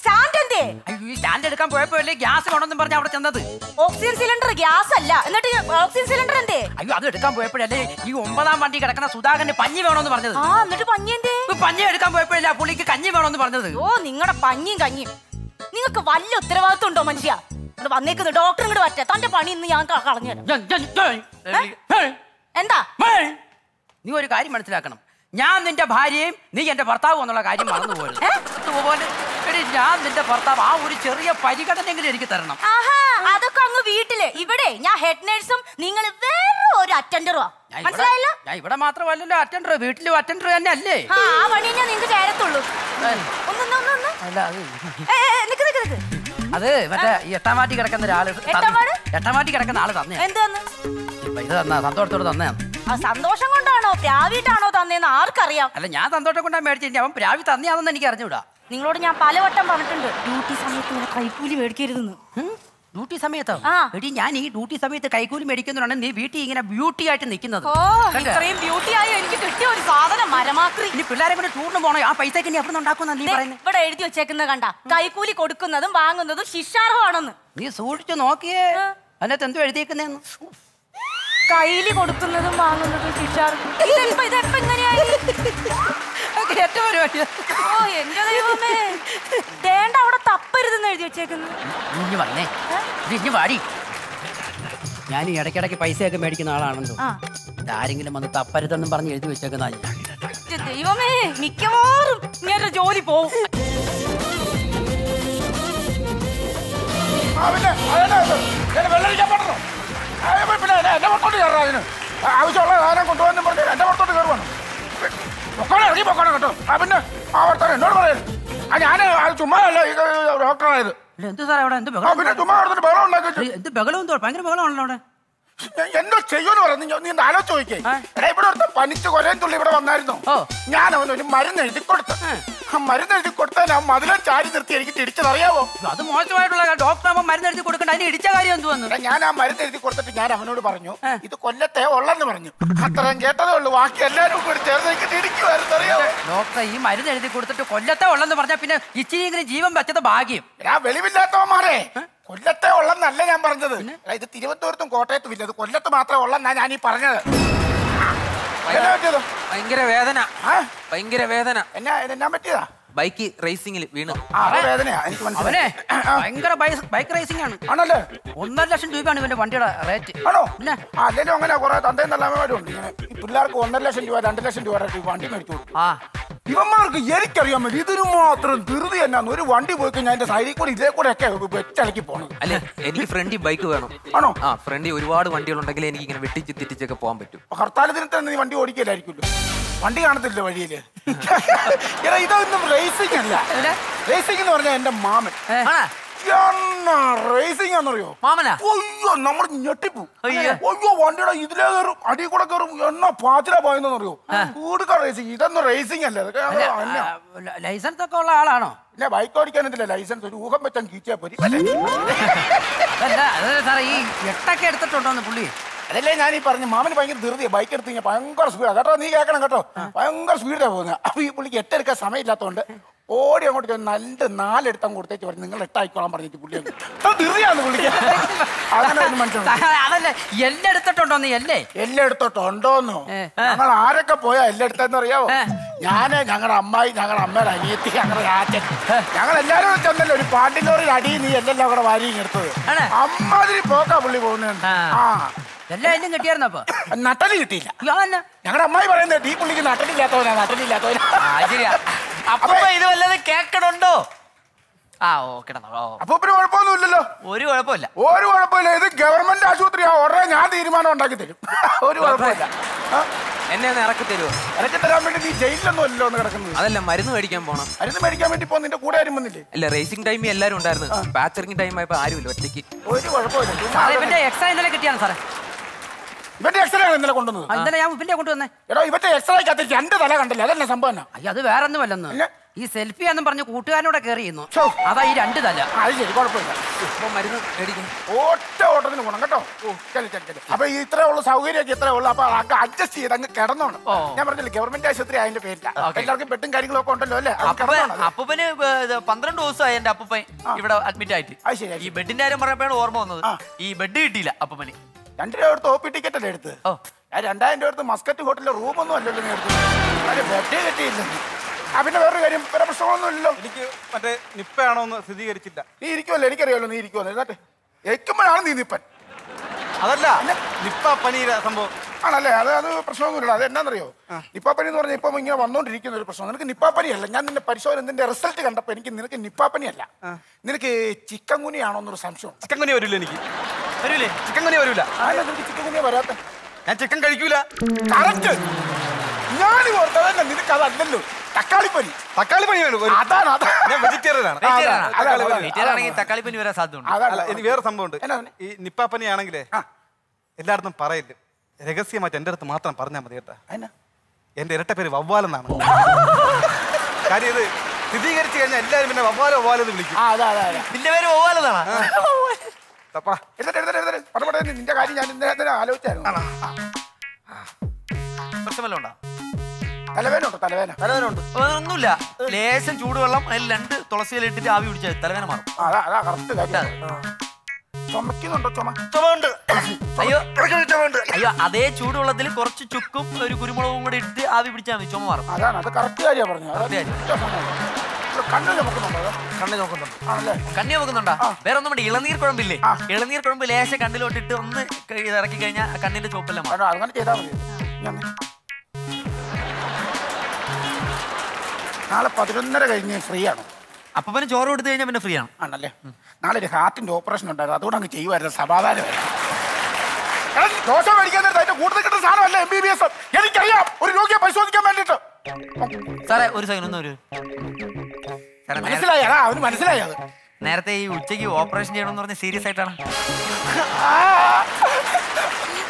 സ്റ്റാൻഡ് എന്തേ? ഈ സ്റ്റാൻഡ് എടുക്കാൻ പോയപ്പോ ഗ്യാസ് വേണമെന്നും പറഞ്ഞ അവിടെ ചെന്നത്? ഓക്സിജൻ സിലിണ്ടർ ഗ്യാസ് അല്ല എന്നിട്ട് ഓക്സിജൻ സിലിണ്ടർ എന്തേ? അയ്യോ അത് എടുക്കാൻ പോയപ്പോഴല്ലേ ഈ ഒമ്പതാം വണ്ടി കിടക്കുന്ന സുധാകരന് പഞ്ഞി വേണമെന്ന് പറഞ്ഞത്. ആ എന്നിട്ട് പഞ്ഞി എന്തേ? പഞ്ഞി എടുക്കാൻ പോയപ്പോഴല്ലേ പുള്ളിക്ക് കഞ്ഞി വേണമെന്ന് പറഞ്ഞത്? ഓ നിങ്ങളുടെ പഞ്ഞിയും കഞ്ഞിയും. നിങ്ങൾക്ക് വല്ല ഉത്തരവാദിത്വം ഉണ്ടോ മനുഷ്യ? ഇവിടെ വന്നേക്കുന്നു ഡോക്ടർ ഇങ്ങോട്ട് പറ്റ തന്റെ പണി ഇന്ന് ഞാൻ കളഞ്ഞു തരാം. എന്താ? നീ ഒരു കാര്യം മനസ്സിലാക്കണം. ഞാൻ നിന്റെ ഭാര്യയും നീ എന്റെ ഭർത്താവും എന്നുള്ള കാര്യം മറന്നു പോയത് അതുപോലെ എടി, ഞാൻ നിന്റെ ഭർത്താവ്. ആ ഒരു ചെറിയ പരിഗണനെങ്കിലും എനിക്ക് തരണം. ആഹാ അതൊക്കെ അങ്ങ് വീട്ടിൽ. ഇവിടെ ഞാൻ ഹെഡ് നേഴ്സും നിങ്ങൾ വേറെ ഒരു ഇവിടെ- മനസ്സിലായല്ലോ? ഞാൻ ഇവിടെ മാത്രമല്ലല്ലോ അറ്റൻഡർ വീട്ടിലും അറ്റൻഡർ തന്നെ അല്ലേ? ആ പണി ഞാൻ നിങ്ങൾക്ക് ചേരത്തുള്ളൂ അത് മറ്റേ എട്ടാം വാട്ടി കിടക്കുന്ന ഒരാൾ എട്ടാം? വാട്ടി കിടക്കുന്ന ആൾ തന്നെ? ഇപ്പൊ ഇത് തന്ന സന്തോഷത്തോട് തന്നെ സന്തോഷം കൊണ്ടാണോ? പ്രാവിട്ടാണോ തന്നെയെന്ന് ആർക്കറിയാം. അല്ല ഞാൻ സന്തോഷം കൊണ്ടാ മേടിച്ചു അവൻ പ്രാവി തന്നെയാണെന്ന് എനിക്ക് അറിഞ്ഞൂടാ നിങ്ങളോട് ഞാൻ പലവട്ടം പറഞ്ഞിട്ടുണ്ട്. ഡ്യൂട്ടി സമയത്ത് ഇങ്ങനെ കൈക്കൂലി മേടിക്കരുതെന്ന്. ഡ്യൂട്ടി സമയത്തോ? എടി ഞാൻ ഈ ഡ്യൂട്ടി സമയത്ത് കൈക്കൂലി മേടിക്കുന്നതാണ് നീ വീട്ടിൽ ഇങ്ങനെ ബ്യൂട്ടി ആയിട്ട് നിൽക്കുന്നത്. ഇത്രയും ബ്യൂട്ടി ആയി എനിക്ക് കിട്ടിയ ഒരു സാധനം മരമാക്രി. ഇനി പിള്ളേരെ കൊണ്ട് ടൂറിന് പോണോ? ആ പൈസക്ക് നീ എവിടെ ഉണ്ടാക്കുന്ന നീ പറയുന്നത് ഇവിടെ എഴുതി വെച്ചേക്കുന്നത് കണ്ട. കൈക്കൂലി കൊടുക്കുന്നതും വാങ്ങുന്നതും ശിക്ഷാർഹമാണെന്ന്. നീ സൂക്ഷിച്ചു നോക്കിയേ. അതിനകത്ത് എന്തോ എഴുതിയേക്കുന്നേന്ന് കൈലി കൊടുക്കുന്നതും വാങ്ങുന്നതും ശിക്ഷാർഹം. ഇതെപ്പോ ഏറ്റവും പരിപാടി ഓ എന്റെ ദൈവമേ. വേണ്ട അവിടെ തപ്പരുതെന്ന് എഴുതി വെച്ചേക്കുന്നു. ഇഞ്ഞി വന്നേ. ഇഞ്ഞി വാടി. ഞാൻ ഈ ഇടയ്ക്കിടയ്ക്ക് പൈസയൊക്കെ മേടിക്കുന്ന ആളാണല്ലോ ഇതാരെങ്കിലും വന്ന് തപ്പരുതെന്നും പറഞ്ഞ് എഴുതി വെച്ചേക്കുന്ന ദൈവമേ മിക്കവാറും ഇങ്ങനെ ജോലി പോവും. ആവശ്യമുള്ള സാധനം കൊണ്ടുപോകാൻ പറഞ്ഞു എന്റെ പുറത്തോട്ട് കയറുവാണ്? പൊക്കോളെ ഇറങ്ങി പൊക്കോണം കേട്ടോ ആ പിന്നെ ആ വർത്താനം എന്നോട് പറയുന്നത് ആ ഞാൻ ചുമ്മാ അല്ല ഈ ഡോക്ടറായത് എന്ത് സാറേ അവിടെ? എന്ത് ആ, പിന്നെ ചുമ്മാ അവിടെ ബഹളം ഉണ്ടാക്കി വെച്ചു. എന്ത് ബഹളം എന്തോ ഭയങ്കര ബഹളമാണല്ലോ അവിടെ. എ- എന്തോ ചെയ്യുമെന്ന് പറഞ്ഞു. നീ നാലോ ചോദിക്കേ ഇവിടെ ഒരുത്ത പനിച്ച് കൊരയും തുള്ളി ഇവിടെ വന്നായിരുന്നു. ഞാൻ അവൻ ഒരു മരുന്ന് എഴുതി കൊടുത്തു. ആ. മരുന്ന് എഴുതി കൊടുത്താൽ ആ മതിലെ ചാരി നിർത്തി എനിക്ക് തിരിച്ചതറിയാവോ അത് മോശമായിട്ടുള്ള ഡോക്ടർ ആകുമ്പോൾ മരുന്ന് എഴുതി കൊടുക്കണ്ട. അതിന് ഇടിച്ച കാര്യം എന്ത് വന്നു? ഞാൻ ആ മരുന്ന് എഴുതി കൊടുത്തിട്ട് ഞാൻ അവനോട് പറഞ്ഞു ഇത് കൊല്ലത്തെ ഉള്ളെന്ന് പറഞ്ഞു. അത്രയും കേട്ടതേ ഉള്ളൂ. ബാക്കി എല്ലാവരും കൂടി ചേർന്ന് എനിക്ക് ഇടിക്കുമായിരുന്നു അറിയാവോ ഡോക്ടർ ഈ മരുന്ന് എഴുതി കൊടുത്തിട്ട് കൊല്ലത്തെ ഉള്ളെന്ന് പറഞ്ഞാൽ പിന്നെ ഇച്ചിരി ജീവൻ വെച്ചത് ഭാഗ്യം. ഞാൻ വെളിവില്ലാത്തവന്മാരെ. കൊല്ലത്തെ ഉള്ളെന്നല്ല ഞാൻ പറഞ്ഞത്. ഇത് തിരുവനന്തപുരത്തും കോട്ടയത്തും ഇല്ല. ഇത് കൊല്ലത്ത് മാത്രമേ ഉള്ളെന്നാ ഞാൻ ഈ പറഞ്ഞത്? ഭയങ്കര വേദന. ഭയങ്കര വേദന. എന്നാ എന്നാ പറ്റിയതാ? ബൈക്ക് റേസിംഗിൽ വീണു. ഭയങ്കര ബൈക്ക് റേസിംഗ് ആണ്. ആണല്ലേ? ഒന്നര ലക്ഷം രൂപയാണ് ഇവന്റെ വണ്ടിയുടെ റേറ്റ് ആണോ? ആ അല്ലെങ്കിലും അങ്ങനെ കുറെ തന്തയും ഉണ്ട്. ഇങ്ങനെ പിള്ളേർക്ക് ഒന്നര ലക്ഷം രൂപ രണ്ട് ലക്ഷം രൂപ വണ്ടി മേടിച്ചു ആ. ഇവന്മാർക്ക് എനിക്കറിയാൻ വേണ്ടി ഇതിന് മാത്രം ധൃതി എന്നാന്ന്. ഒരു വണ്ടി പോയി കഴിഞ്ഞാൽ അതിന്റെ സൈഡിൽ കൂടി ഇതേ കൂടെ ഒക്കെ വെച്ചലക്കി പോകണം അല്ലെ എനിക്ക് ഫ്രണ്ടി ബൈക്ക് വേണം. ആണോ? ആ ഫ്രണ്ടി ഒരുപാട് വണ്ടികൾ ഉണ്ടെങ്കിൽ എനിക്ക് ഇങ്ങനെ വെട്ടിച്ച് തിരിച്ചൊക്കെ പോകാൻ പറ്റും. ഹർത്താൽ ദിനത്തിൽ നീ വണ്ടി ഓടിക്കലായിരിക്കുമല്ലോ. വണ്ടി കാണത്തില്ല വഴിയിൽ. ഇതൊന്നും റേസിംഗ് അല്ല. റേസിംഗ് എന്ന് പറഞ്ഞാൽ എന്റെ മാമൻ. റേസിംഗ് ആണെന്നറിയോ? മാമനാ? അയ്യോ നമ്മൾ ഞെട്ടിപ്പോ. അയ്യോ. വണ്ടിയുടെ ഇതിലേ കയറും അടി കൂടെ കയറും എണ്ണ പാച്ചില പോയെന്നറിയോ കൂടുതൽ റേസിംഗ് ഇതൊന്നും റേസിംഗ് അല്ല. ലൈസൻസ് ഒക്കെ ഉള്ള ആളാണോ? പിന്നെ ബൈക്ക് ഓടിക്കാനെന്തില്ല ലൈസൻസ് ഒരു ഊഹം വെച്ചാൽ പോരി. സാറേ ഈ എട്ടൊക്കെ എടുത്തിട്ടുണ്ടോന്ന് പുള്ളി? അതല്ലേ ഞാൻ ഈ പറഞ്ഞു. മാമന് ഭയങ്കര ധൃതിയാ. ബൈക്ക് എടുത്ത് കഴിഞ്ഞാൽ ഭയങ്കര സ്പീഡാണ് കേട്ടോ നീ കേൾക്കണം കേട്ടോ. ഭയങ്കര സ്പീഡാ പോകുന്നത് അപ്പൊ ഈ പുള്ളിക്ക് എട്ടെടുക്കാൻ സമയമില്ലാത്തതുകൊണ്ട് ഓടി അങ്ങോട്ട് ചെന്ന് രണ്ട് നാലെടുത്തം കൊടുത്തേച്ച് പറഞ്ഞു നിങ്ങൾ എട്ടായിക്കോളാൻ പറഞ്ഞിട്ട് പുള്ളി അങ്ങ് ഇത്ര ധൃതിയാന്ന് അങ്ങനെ ഒരു മനുഷ്യൻ അതല്ലേ എല്ലാം എടുത്തിട്ടുണ്ടോന്ന് എല്ലേ എല്ലാം എടുത്തോട്ടുണ്ടോന്നോ? ഞങ്ങൾ ആരൊക്കെ പോയാ എല്ലാം എടുത്തെന്ന് അറിയാവോ? ഞാൻ ഞങ്ങളുടെ അമ്മായി ഞങ്ങളുടെ അമ്മയുടെ അനിയത്തി ഞങ്ങളുടെ രാജൻ. ഞങ്ങൾ എല്ലാരും ചെന്നല്ലോ ഒരു പാണ്ടിലോറിൽ അടി നീ എല്ലാം കൂടെ വാരി എടുത്തത്. അമ്മാതിരി പോക്കാ പുള്ളി പോകുന്നുണ്ട് ആ. എല്ലാം എല്ലാം കിട്ടിയായിരുന്നു അപ്പൊ? നട്ടൽ കിട്ടിയില്ല. ഞങ്ങളുടെ അമ്മായി പറയുന്നത് ഈ പുള്ളിക്ക് നട്ടലില്ലാത്തവനാ നട്ടലില്ലാത്തവനാ. ശരിയാ. അപ്പൊ ഇത് വല്ലതും കേക്കണുണ്ടോ? ആ ഓ കിടന്നോ അപ്പൊ പിന്നെ കുഴപ്പമൊന്നുമില്ലല്ലോ. ഒരു കുഴപ്പമില്ല. ഒരു കുഴപ്പമില്ല. ഇത് ഗവൺമെന്റ് ആശുപത്രിയാ ഉടനെ ഞാൻ തീരുമാനം ഉണ്ടാക്കി തരും. ഒരു കുഴപ്പമില്ല. എന്നെ ഒന്ന് ഇറക്കി തരുമോ ഇറക്കി തരാൻ വേണ്ടി നീ ജയിലിലൊന്നും അല്ലല്ലോ ഒന്ന് കിടക്കുന്നത്. അതല്ല മരുന്ന് മേടിക്കാൻ പോണം. മരുന്ന് മേടിക്കാൻ വേണ്ടി പോ നിന്റെ കൂടെ ആരും വന്നില്ലേ? അല്ല റേസിംഗ് ടൈമിൽ എല്ലാരും ഉണ്ടായിരുന്നു. പാച്ചറിംഗ് ടൈം ആയപ്പോ ആരുമില്ല ഒറ്റയ്ക്ക്. ഒരു കുഴപ്പമില്ല. എക്സാം ഇന്നലെ കിട്ടിയാണ് സാറേ? ഇവന്റെ എക്സ്റേ ആണ് ഇന്നലെ കൊണ്ടുവന്നത്. ഇന്നലെ ഞാൻ ഇവന്റെ കൊണ്ടുവന്നേ എടോ ഇവന്റെ എക്സ്റേക്കകത്ത് രണ്ട് തല കണ്ടില്ല? അതല്ല സംഭവം? അയ്യോ അത് വേറെ ഒന്നുമല്ലെന്ന് ഈ സെൽഫി എന്നും പറഞ്ഞ് കൂട്ടുകാരനോടെ കയറിയിരുന്നു അതാ ഈ രണ്ട് തല. അത് ശരി കുഴപ്പമില്ല. ഇപ്പൊ മരുന്ന് ഒറ്റ ഓട്ടത്തിന് ഗുണം കേട്ടോ? അപ്പൊ ഈ ഇത്രേ ഉള്ളൂ സൗകര്യമൊക്കെ ഇത്രേ ഉള്ളു അപ്പൊ അഡ്ജസ്റ്റ് ചെയ്ത് അങ്ങ് കിടന്നോണം. ഞാൻ പറഞ്ഞില്ല ഗവൺമെന്റ് ആശുപത്രി അതിന്റെ പേരില്ല എല്ലാവർക്കും പെട്ടും കാര്യങ്ങളൊക്കെ ഉണ്ടല്ലോ അല്ലേ? അപ്പന് പന്ത്രണ്ട് ദിവസമായി എന്റെ അപ്പൻ ഇവിടെ അഡ്മിറ്റ് ആയിട്ട്. ഈ ബെഡിന്റെ കാര്യം പറഞ്ഞപ്പോഴാണ് ഓർമ്മ വന്നത്. ഈ ബെഡ് കിട്ടിയില്ല അപ്പൂപ്പന്. രണ്ട് രൂപ എടുത്ത് ഒ പി ടിക്കറ്റ് അല്ലേ എടുത്ത്? ഞാൻ രണ്ടായിരം രൂപ എടുത്ത് മസ്കറ്റ് ഹോട്ടലിലെ റൂമൊന്നും അല്ലല്ലോ നീ എടുത്തത് അതിന് ബെഡ് കിട്ടിയില്ല. ആ പിന്നെ വേറൊരു കാര്യം വേറെ പ്രശ്നങ്ങളൊന്നും ഇല്ലല്ലോ. എനിക്ക് മറ്റേ നിപ്പയാണോ എന്ന് സ്ഥിരീകരിച്ചില്ല. നീ ഇരിക്കുമല്ലോ എനിക്കറിയാമല്ലോ നീ ഇരിക്കുമല്ലോ എന്നിട്ട് എക്കുമ്പോഴാണ് നീ നിപ്പൻ. അതല്ല നിപ്പ പനിയുടെ സംഭവം. ആണല്ലേ? അത് അത് പ്രശ്നമൊന്നുമില്ല അത് എന്നാന്നറിയോ നിപ്പാപ്പനി എന്ന് പറഞ്ഞാൽ ഇപ്പം ഇങ്ങനെ വന്നുകൊണ്ടിരിക്കുന്ന ഒരു പ്രശ്നം. നിനക്ക് നിപ്പാപ്പനി അല്ല. ഞാൻ നിന്റെ പരിശോധന നിന്റെ റിസൾട്ട് കണ്ടപ്പോൾ എനിക്ക് നിനക്ക് നിപ്പാപ്പനി അല്ല. നിനക്ക് ചിക്കൻ കുനിയാണോ എന്നൊരു സംശയം ചിക്കൻ കുനി വരില്ല എനിക്ക്. വരൂലേ? ചിക്കൻ കുനി വരില്ല ആരാ ചിക്കൻ കുനിയ വരാത്ത? ഞാൻ ചിക്കൻ കഴിക്കൂല. കറക്റ്റ്. ഞാൻ നിനക്ക് അതല്ലല്ലോ. തക്കാളിപ്പനി അതാണ് ഞാൻ വെജിറ്റേറിയൻ ആണ്. വരാൻ സാധ്യതയുണ്ട്. ഇനി വേറെ സംഭവമുണ്ട് ഈ നിപ്പാപ്പനി ആണെങ്കിലേ എല്ലായിടത്തും പറയില്ല രഹസ്യമായിട്ട് എന്റെ അടുത്ത് മാത്രം പറഞ്ഞാൽ മതി കേട്ടാ. എന്റെ ഇരട്ട പേര് വവ്വാലെന്നാണ്. കാര്യം ഇത് സ്ഥിരീകരിച്ചു കഴിഞ്ഞാൽ എല്ലാരും പിന്നെ വവ്വാലോ വവ്വാലെന്ന് വിളിക്കും. ആ അതെ അതെ അതെ. പേര് പോവാലെന്നാണ് നിന്റെ കാര്യം ഞാൻ ഇന്നലെ ആലോചിച്ചായിരുന്നു. പ്രശ്നമല്ലോ ഉണ്ടോ തലവേനുണ്ടോ തലവേന തലവേനുണ്ട് ഒന്നുമില്ല ലേശം ചൂടുവെള്ളം അതിൽ രണ്ട് തുളസിയിൽ ഇട്ടിട്ട് ആവി പിടിച്ചാൽ തലവേന മാറും. അതാ അതാ കറക്റ്റ് കാര്യം. ചുമക്കുന്നുണ്ടോ? ചുമ. ചുമണ്ട് അയ്യോ. അയ്യോ അതേ ചൂടുവെള്ളത്തിൽ കുറച്ച് ചുക്കും ഒരു കുരുമുളകും കൂടി ഇട്ട് ആവി പിടിച്ചാൽ മതി. ചുമ മാറും. അതാണ്. അത് കറക്റ്റ് കാര്യമാണ് പറഞ്ഞത്. കണ്ണു ചുമക്കുന്നുണ്ടോ അത്? കണ്ണി നോക്കുന്നുണ്ട് ആണല്ലേ? കണ്ണി നോക്കുന്നുണ്ടോ വേറെ ഒന്നും ഇളനീർ കുഴമ്പില്ലേ? ഇളനീർ കുഴമ്പ് ലേശം കണ്ണിലോട്ടിട്ട് ഒന്ന് ഇറക്കി കഴിഞ്ഞാൽ കണ്ണിന്റെ ചോപ്പെല്ലാം അങ്ങനെ ചെയ്താൽ മതി. നാളെ പതിനൊന്നര കഴിഞ്ഞ് ഫ്രീ ആണ്. അപ്പൊ പിന്നെ ചോറ് കൊടുത്തു കഴിഞ്ഞാൽ പിന്നെ ഫ്രീ ആണ്. ആണല്ലേ? നാളെ ഒരു ഹാർട്ടിന്റെ ഓപ്പറേഷൻ ഉണ്ടായിരുന്നു. അതുകൊണ്ട് അങ്ങ് ചെയ്യുമായിരുന്നു. സമാധാനം. ദോശ മേടിക്കാൻ നേരത്തെ അതിന്റെ കൂടുതൽ കിട്ടുന്ന സാധനമല്ല? എം ബി ബി എസ് എനിക്കറിയാം. ഒരു രോഗിയെ പരിശോധിക്കാൻ വേണ്ടിട്ട് സാറേ ഒരു സെക്കൻഡ് ഒന്ന് ഒരു മനസ്സിലായി. അതാ അവന് മനസ്സിലായി അത്. നേരത്തെ ഈ ഉച്ചയ്ക്ക് ഓപ്പറേഷൻ ചെയ്യണമെന്ന് പറഞ്ഞ സീരിയസ് ആയിട്ടാണ്.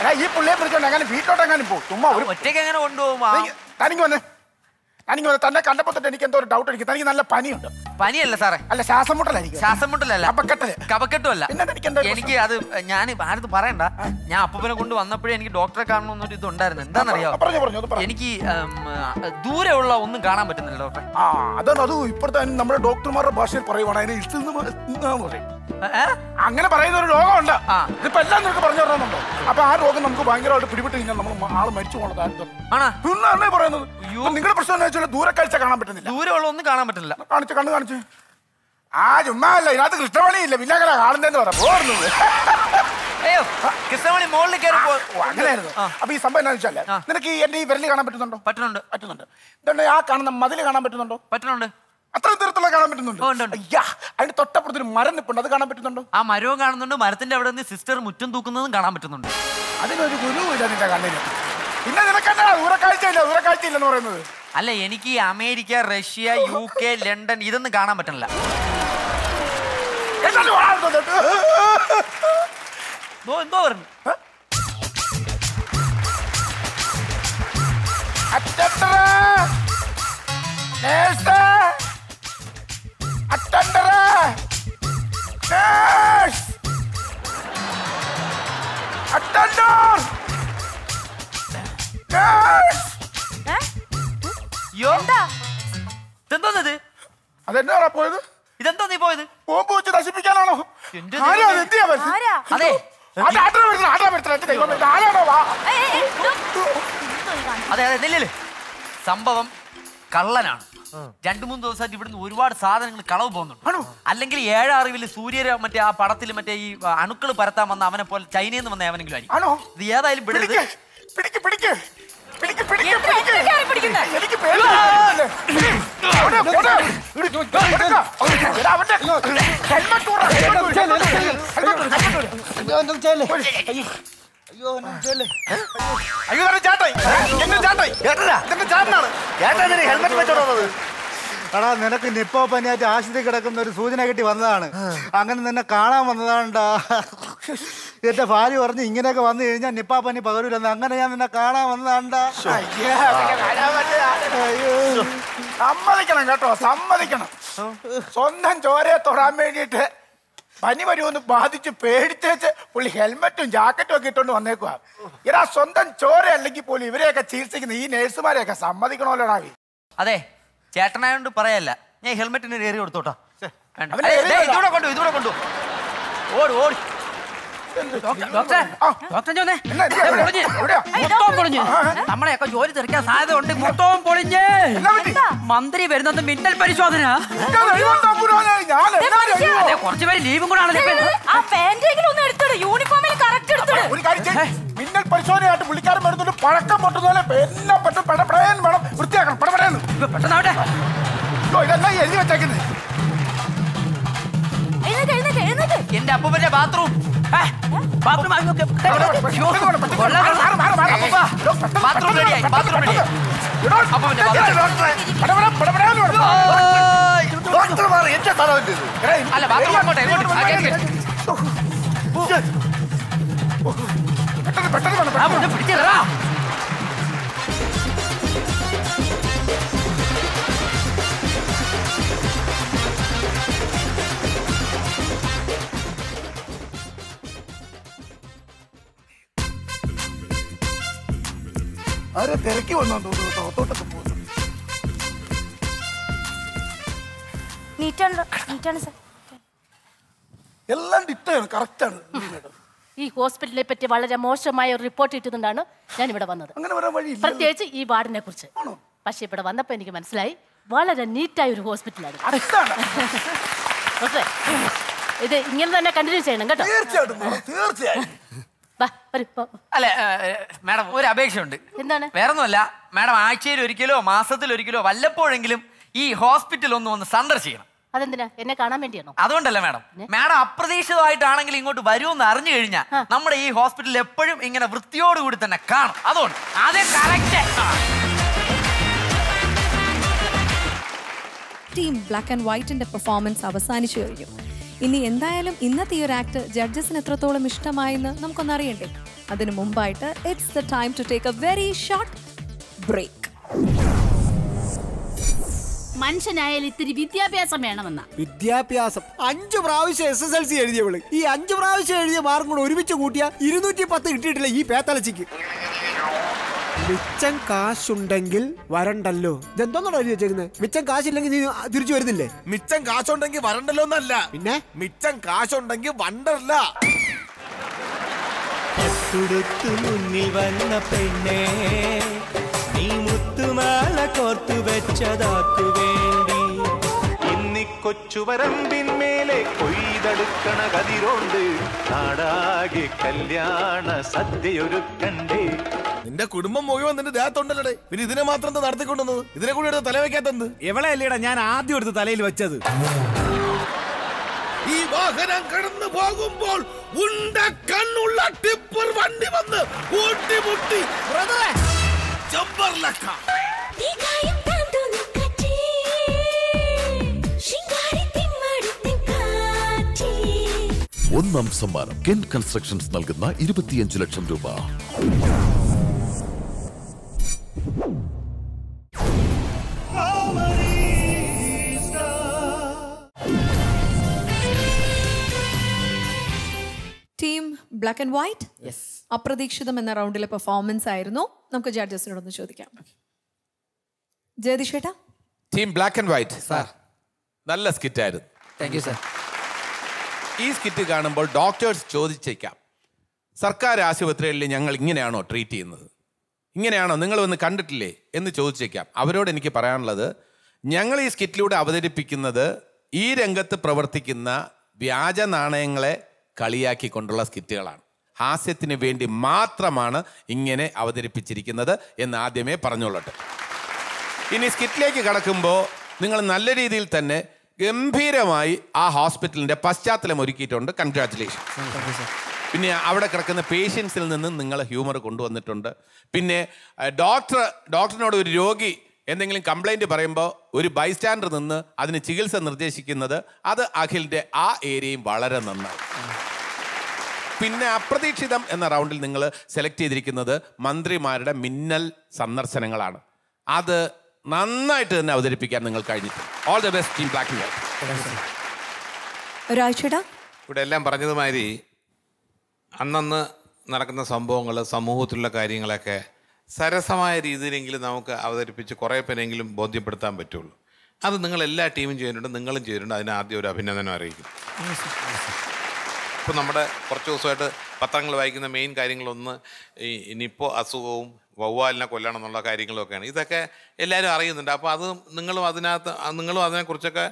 എടാ ഈ പുള്ളിയെ പിടിച്ചോണ്ട് അങ്ങനെ വീട്ടിലോട്ട് എങ്ങനെ പോകും ചുമ്മാ ഒരു ഒറ്റയ്ക്ക് എങ്ങനെ കൊണ്ടുപോകും തനിക്ക് വന്ന് വന്ന് തന്നെ കണ്ടപ്പോ തന്നെ എനിക്ക് എന്തോ ഒരു ഡൗട്ട് എനിക്ക് തനിക്ക് നല്ല പനിയുണ്ട്. പനിയല്ല സാറേ. അല്ല ശ്വാസം മുട്ടലായിരിക്കും ശ്വാസം മുട്ടലല്ല കപക്കെട്ടൽ കപക്കെട്ടുമല്ല എനിക്ക് അത് ഞാൻ ആരത് പറയണ്ട. ഞാൻ അപ്പനെ കൊണ്ട് വന്നപ്പോഴേ എനിക്ക് ഡോക്ടറെ കാണണമെന്നൊരു ഇത് ഉണ്ടായിരുന്നു എന്താണെന്നറിയോ? പറഞ്ഞു പറഞ്ഞു എനിക്ക് ദൂരെയുള്ള ഒന്നും കാണാൻ പറ്റുന്നില്ല ഡോക്ടറെ. അതാണ് അത് ഇപ്പോഴത്തെ നമ്മുടെ ഡോക്ടർമാരുടെ ഭാഷയിൽ പറയുവാണ്. അതിന് ഇഷ്ടം പറയും. അങ്ങനെ പറയുന്ന ഒരു രോഗമുണ്ട്. ഇതിപ്പോ എല്ലാം നിനക്ക് പറഞ്ഞു തരണമെന്നുണ്ടോ അപ്പൊ ആ രോഗം നമുക്ക് ഭയങ്കരമായിട്ട് പിടിപെട്ട് കഴിഞ്ഞാൽ നമ്മൾ ആൾ മരിച്ചു പോണത് പിന്നെ പറയുന്നത്? നിങ്ങളുടെ പ്രശ്നം എന്താ വെച്ചാൽ ദൂരക്കാഴ്ച കാണാൻ പറ്റുന്നില്ല. ദൂരമുള്ള ഒന്നും കാണാൻ പറ്റുന്നില്ല. കാണിച്ച് കണ്ണ് കാണിച്ച്. ആ ചുമ്മാ അല്ല ഇതിനകത്ത് കൃഷ്ണമണിയില്ല? പിന്നെ അങ്ങനെ കാണുന്നതെന്ന് പറയാം പോർന്നത് അയ്യോ കൃഷ്ണമണി മുകളിൽ അങ്ങനെയായിരുന്നു. അപ്പൊ ഈ സംഭവം എന്താണെന്ന് വെച്ചാൽ നിനക്ക് എന്റെ ഈ വിരലി കാണാൻ പറ്റുന്നുണ്ടോ? പറ്റുന്നുണ്ട്. പറ്റുന്നുണ്ട്. ഇതുകൊണ്ട് ആ കാണുന്ന മതിൽ കാണാൻ പറ്റുന്നുണ്ടോ? പറ്റുന്നുണ്ട്. അത്രയും തരത്തിലുള്ള കാണാൻ പറ്റുന്നുണ്ട്. അയ്യാ അതിന് തൊട്ടപ്പുറത്ത് ഒരു മരം നിപ്പുണ്ട് അത് കാണാൻ പറ്റുന്നുണ്ടോ? ആ മരവും കാണുന്നുണ്ട് മരത്തിന്റെ അവിടെ നിന്ന് സിസ്റ്റർ മുറ്റം തൂക്കുന്നതും കാണാൻ പറ്റുന്നുണ്ട്. അതിനൊരു ഗുരുവില്ല നിന്റെ കണ്ണിന്. പിന്നെ നിനക്കെന്താ ദൂരക്കാഴ്ചയില്ല ദൂരക്കാഴ്ചയില്ല എന്ന് പറയുന്നത്. അല്ല എനിക്ക് America Russia U K London ഇതൊന്നും കാണാൻ. ദോ, എന്തോ പറഞ്ഞു? Attender, nurse, attender, nurse. അയ്യോ ഇതെന്തോന്നത്? അതെന്നാടാ പോയത്? ഇതെന്തോ നീ പോയത്? ബോംബ് വെച്ച് നശിപ്പിക്കാനാണോ? എന്റെ ആരാ? ദൈവമേ. അത്? അതെ അത് ആട്ടം വരുത്തണം, ആട്ടം വരുത്തണം. എന്റെ ദൈവമേ, ഇത് ആരാണോ? വാ. അതെ അതെ സംഭവം കള്ളനാണ്. രണ്ടു മൂന്ന് ദിവസമായിട്ട് ഇവിടുന്ന് ഒരുപാട് സാധനങ്ങൾ കളവ് പോകുന്നുണ്ട്. അല്ലെങ്കിൽ ഏഴാറിവിൽ സൂര്യരെ മറ്റേ ആ പടത്തിൽ മറ്റേ ഈ അണുക്കൾ പരത്താൻ വന്ന അവനെ പോലെ ചൈനയിൽ നിന്ന് വന്ന ഏവനെങ്കിലും ആയിരിക്കും. ആണോ? ഇത് ഏതായാലും വിടരുത്. പിടിക്ക്, പിടിക്ക്, പിടിക്ക്. പിടിക്ക്, പിടിക്ക്? എനിക്ക് പേടിയാവുന്നില്ലേ? അയ്യോ ചേട്ടായി എന്നെ ചേട്ടായി ഇതെന്റെ ചേട്ടനാണ് ചേട്ടൻ ഹെൽമെറ്റ് എടാ നിനക്ക് നിപ്പോ പനിയായിട്ട് ആശുപത്രി കിടക്കുന്ന ഒരു സൂചന കിട്ടി വന്നതാണ്. അങ്ങനെ നിന്നെ കാണാൻ വന്നതാണ്ടാ. എന്റെ ഭാര്യ പറഞ്ഞ് ഇങ്ങനെയൊക്കെ വന്നു കഴിഞ്ഞാൽ നിപ്പാ പനി പകരൂലെന്ന് അങ്ങനെ ഞാൻ നിന്നെ കാണാൻ വന്നതാണ്ടാ. അയ്യാ. സമ്മതിക്കണം കേട്ടോ സമ്മതിക്കണം. സ്വന്തം ചോരയെ തൊടാൻ വേണ്ടിയിട്ട് പനി വരുമെന്ന് ബാധിച്ച് പേടിച്ചേച്ച് പുള്ളി ഹെൽമെറ്റും ജാക്കറ്റും ഒക്കെ ഇട്ടുകൊണ്ട് വന്നേക്കുക ഇതാ സ്വന്തം ചോര അല്ലെങ്കിൽ പോലും ഇവരെയൊക്കെ ചികിത്സിക്കുന്ന ഈ നേഴ്സുമാരെയൊക്കെ ഡാവി അതെ ചേട്ടനായോണ്ട് പറയല്ല. ഞാൻ ഹെൽമെറ്റിന് കയറി കൊടുത്തോട്ടോ. ഇതൂടെ കൊണ്ടു ഇതൂടെ കൊണ്ടു. ഓടി ഓടി. നമ്മളെയൊക്കെ ജോലി തെറിക്കാൻ സാധ്യത ഉണ്ട് മൊത്തവും പൊളിഞ്ഞ് മന്ത്രി വരുന്നത് മിന്നൽ പരിശോധന. അതെ കുറച്ച് പേര് ലീവും കൂടെ ആണല്ലോ ഇപ്പൊ. ആ പാന്റെങ്കിലും ഒന്ന് എടുത്തിട്. യൂണിഫോമിൽ കറക്റ്റ് എടുത്തിട്. ഒരു കാര്യം മിന്നൽ പരിശോധനയായിട്ട് പുള്ളിക്കാരൻ വരുന്നുണ്ട്. പഴക്കം പൊട്ടുന്ന പോലെ എല്ലാം പെട്ടെന്ന് പെടപെടേന്ന് വേണം വൃത്തിയാക്കണം. പെടപെടേന്ന് പെട്ടെന്നാവട്ടെ. ഇതെല്ലാം എഴുതി വെച്ചേക്കുന്നത് എന്റെ അപ്പൂപ്പന്റെ ബാത്റൂം ബാത്റൂം ബാത്റൂം റെഡിയായി ബാത്റൂം റെഡിയായി. എന്റെ സ്ഥലം ഇത്. അല്ല ബാത്റൂം അങ്ങോട്ടെ. പെട്ടെന്ന് പെട്ടെന്ന് വേണം ആരെ തിരക്കി വന്നോ തോന്നുന്നു തോട്ടൊക്കെ പോകുന്നു. എല്ലാം ഡിറ്റാണ് കറക്റ്റാണ് ഈ ഹോസ്പിറ്റലിനെ പറ്റി വളരെ മോശമായ ഒരു റിപ്പോർട്ട് ഇട്ടുകൊണ്ടാണ് ഞാൻ ഇവിടെ വന്നത്. പ്രത്യേകിച്ച് ഈ വാർഡിനെ കുറിച്ച്. പക്ഷെ ഇവിടെ വന്നപ്പോൾ എനിക്ക് മനസ്സിലായി വളരെ നീറ്റായ ഒരു ഹോസ്പിറ്റലാണ്. ഇത് ഇങ്ങനെ തന്നെ കണ്ടിന്യൂ ചെയ്യണം കേട്ടോ. തീർച്ചയായിട്ടും തീർച്ചയായും. അല്ല മാഡം ഒരു അപേക്ഷയുണ്ട്. എന്താണ്? വേറൊന്നുമല്ല മാഡം ആഴ്ചയിൽ ഒരിക്കലോ മാസത്തിൽ ഒരിക്കലോ വല്ലപ്പോഴെങ്കിലും ഈ ഹോസ്പിറ്റൽ ഒന്ന് വന്ന് സന്ദർശിക്കണം. അതെന്തിനാ? എന്നെ കാണാൻ വേണ്ടിയാണോ? അതുകൊണ്ടല്ല മാഡം. മാഡം അപ്രതീക്ഷിതമായിട്ടാണെങ്കിൽ ഇങ്ങോട്ട് വരുമെന്ന് അറിഞ്ഞു കഴിഞ്ഞാൽ നമ്മുടെ ഈ ഹോസ്പിറ്റൽ എപ്പോഴും ഇങ്ങനെ വൃത്തിയോടുകൂടി തന്നെ കാണും. അതുകൊണ്ട് അതെ കറക്റ്റ് ടീം ബ്ലാക്ക് ആൻഡ് വൈറ്റിന്റെ പെർഫോമൻസ് അവസാനിച്ചു കഴിഞ്ഞു. ഇനി എന്തായാലും ഇന്നത്തെ ഈ ഒരു ആക്ട് ജഡ്ജസിന് എത്രത്തോളം ഇഷ്ടമായെന്ന് നമുക്കൊന്ന് അറിയണ്ടേ? അതിനു മുമ്പായിട്ട് it's the time to take a very short break മനുഷ്യനായാലും ഇത്തിരി വിദ്യാഭ്യാസം വേണമെന്ന. വിദ്യാഭ്യാസം. അഞ്ചു പ്രാവശ്യം എസ് എസ് എൽ സി എഴുതിയവൾ. ഈ അഞ്ചു പ്രാവശ്യം എഴുതിയ മാർക്കും കൂടെ ഒരുമിച്ച് കൂട്ടിയ ഇരുന്നൂറ്റി പത്ത് കിട്ടിയിട്ടില്ല ഈ പേത്തലച്ചിക്ക്. മിച്ചം കാശുണ്ടെങ്കിൽ വരണ്ടല്ലോ. ഇതെന്തോന്നാണ് എഴുതി വെച്ചേക്കുന്നത് മിച്ചം കാശില്ലെങ്കിൽ നീ തിരിച്ചു വരുന്നില്ലേ? മിച്ചം കാശുണ്ടെങ്കിൽ വരണ്ടല്ലോ എന്നല്ല. പിന്നെ? മിച്ചം കാശുണ്ടെങ്കിൽ വണ്ടല്ല കൊടുത്തു മുന്നിൽ വന്ന പെണ്ണേ നീ മുത്തുമാല കോർത്തു വെച്ചതാക്കുവേ. കൊച്ചുവരമ്പിന്മേലെ കൊയ്തെടുക്കണ കതിരോണ്ട് നാടാകെ കല്യാണ സദ്യയൊരുക്കണ്ടേ. നിന്റെ കുടുംബം മുഴുവൻ നിന്റെ ദേഹത്തുണ്ടല്ലേ പിന്നെ ഇതിനെ മാത്രം എന്താ നടത്തിക്കൊണ്ടുവന്നത്? ഇതിനെ കൂടി എടുത്ത് തലവെക്കാത്തത് എവളെ അല്ലേടാ ഞാൻ ആദ്യം എടുത്ത് തലയിൽ വെച്ചത്? ഈ വാഹനം കടന്നു പോകുമ്പോൾ ഉണ്ട കണ്ണുള്ള ടിപ്പർ വണ്ടി വന്ന് ഊട്ടിമുട്ടി ജബ്ബർലക്ക ഒന്നാം സമ്മാനം കെൻ കൺസ്ട്രക്ഷൻസ് നൽകുന്ന ഇരുപത്തിയഞ്ച് ലക്ഷം രൂപ. Team black and white? അപ്രതീക്ഷിതം എന്ന റൗണ്ടിലെ പെർഫോമൻസ് ആയിരുന്നു. നമുക്ക് ജഡ്ജസിനോടൊന്ന് ചോദിക്കാം. ജയതിഷേട്ടാ team black and white sir നല്ല സ്കിറ്റ് ആയിരുന്നു. താങ്ക് യു സാർ ഈ സ്കിറ്റ് കാണുമ്പോൾ ഡോക്ടേഴ്സ് ചോദിച്ചേക്കാം സർക്കാർ ആശുപത്രികളിൽ ഞങ്ങൾ ഇങ്ങനെയാണോ ട്രീറ്റ് ചെയ്യുന്നത്? ഇങ്ങനെയാണോ? നിങ്ങൾ ഒന്ന് കണ്ടിട്ടില്ലേ? എന്ന് ചോദിച്ചേക്കാം. അവരോട് എനിക്ക് പറയാനുള്ളത് ഞങ്ങൾ ഈ സ്കിറ്റിലൂടെ അവതരിപ്പിക്കുന്നത് ഈ രംഗത്ത് പ്രവർത്തിക്കുന്ന വ്യാജ നാണയങ്ങളെ കളിയാക്കിക്കൊണ്ടുള്ള സ്കിറ്റുകളാണ്. ഹാസ്യത്തിന് വേണ്ടി മാത്രമാണ് ഇങ്ങനെ അവതരിപ്പിച്ചിരിക്കുന്നത് എന്ന് ആദ്യമേ പറഞ്ഞോളട്ടെ. ഇനി സ്കിറ്റിലേക്ക് കടക്കുമ്പോൾ നിങ്ങൾ നല്ല രീതിയിൽ തന്നെ ഗംഭീരമായി ആ ഹോസ്പിറ്റലിന്റെ പശ്ചാത്തലം ഒരുക്കിയിട്ടുണ്ട്. കൺഗ്രാറ്റുലേഷൻ പിന്നെ അവിടെ കിടക്കുന്ന പേഷ്യൻസിൽ നിന്ന് നിങ്ങൾ ഹ്യൂമർ കൊണ്ടുവന്നിട്ടുണ്ട്. പിന്നെ ഡോക്ടർ ഡോക്ടറിനോട് ഒരു രോഗി എന്തെങ്കിലും കംപ്ലൈന്റ് പറയുമ്പോൾ ഒരു ബൈസ്റ്റാൻഡർ നിന്ന് അതിന് ചികിത്സ നിർദ്ദേശിക്കുന്നത് അത് അഖിലിന്റെ ആ ഏരിയയും വളരെ നന്നായി. പിന്നെ അപ്രതീക്ഷിതം എന്ന റൗണ്ടിൽ നിങ്ങൾ സെലക്ട് ചെയ്തിരിക്കുന്നത് മന്ത്രിമാരുടെ മിന്നൽ സന്ദർശനങ്ങളാണ്. അത് നന്നായിട്ട് തന്നെ അവതരിപ്പിക്കാൻ നിങ്ങൾ കഴിഞ്ഞിട്ടുണ്ട് all the best team black ഒരാഴ്ചയുടെ ഇവിടെ എല്ലാം പറഞ്ഞതുമാതിരി അന്നന്ന് നടക്കുന്ന സംഭവങ്ങൾ സമൂഹത്തിലുള്ള കാര്യങ്ങളൊക്കെ സരസമായ രീതിയിലെങ്കിലും നമുക്ക് അവതരിപ്പിച്ച് കുറേ പേരെങ്കിലും ബോധ്യപ്പെടുത്താൻ പറ്റുള്ളൂ. അത് നിങ്ങൾ എല്ലാ ടീമും ചെയ്യുന്നുണ്ട് നിങ്ങളും ചെയ്യുന്നുണ്ട്. അതിന് ആദ്യം ഒരു അഭിനന്ദനം അറിയിക്കും ഇപ്പോൾ നമ്മുടെ കുറച്ച് ദിവസമായിട്ട് പത്രങ്ങൾ വായിക്കുന്ന മെയിൻ കാര്യങ്ങളൊന്ന് ഈ നിപ്പോ അസുഖവും വവ്വാലിനെ കൊല്ലണം എന്നുള്ള കാര്യങ്ങളൊക്കെയാണ്. ഇതൊക്കെ എല്ലാവരും അറിയുന്നുണ്ട്. അപ്പോൾ അത് നിങ്ങളും അതിനകത്ത് നിങ്ങളും അതിനെക്കുറിച്ചൊക്കെ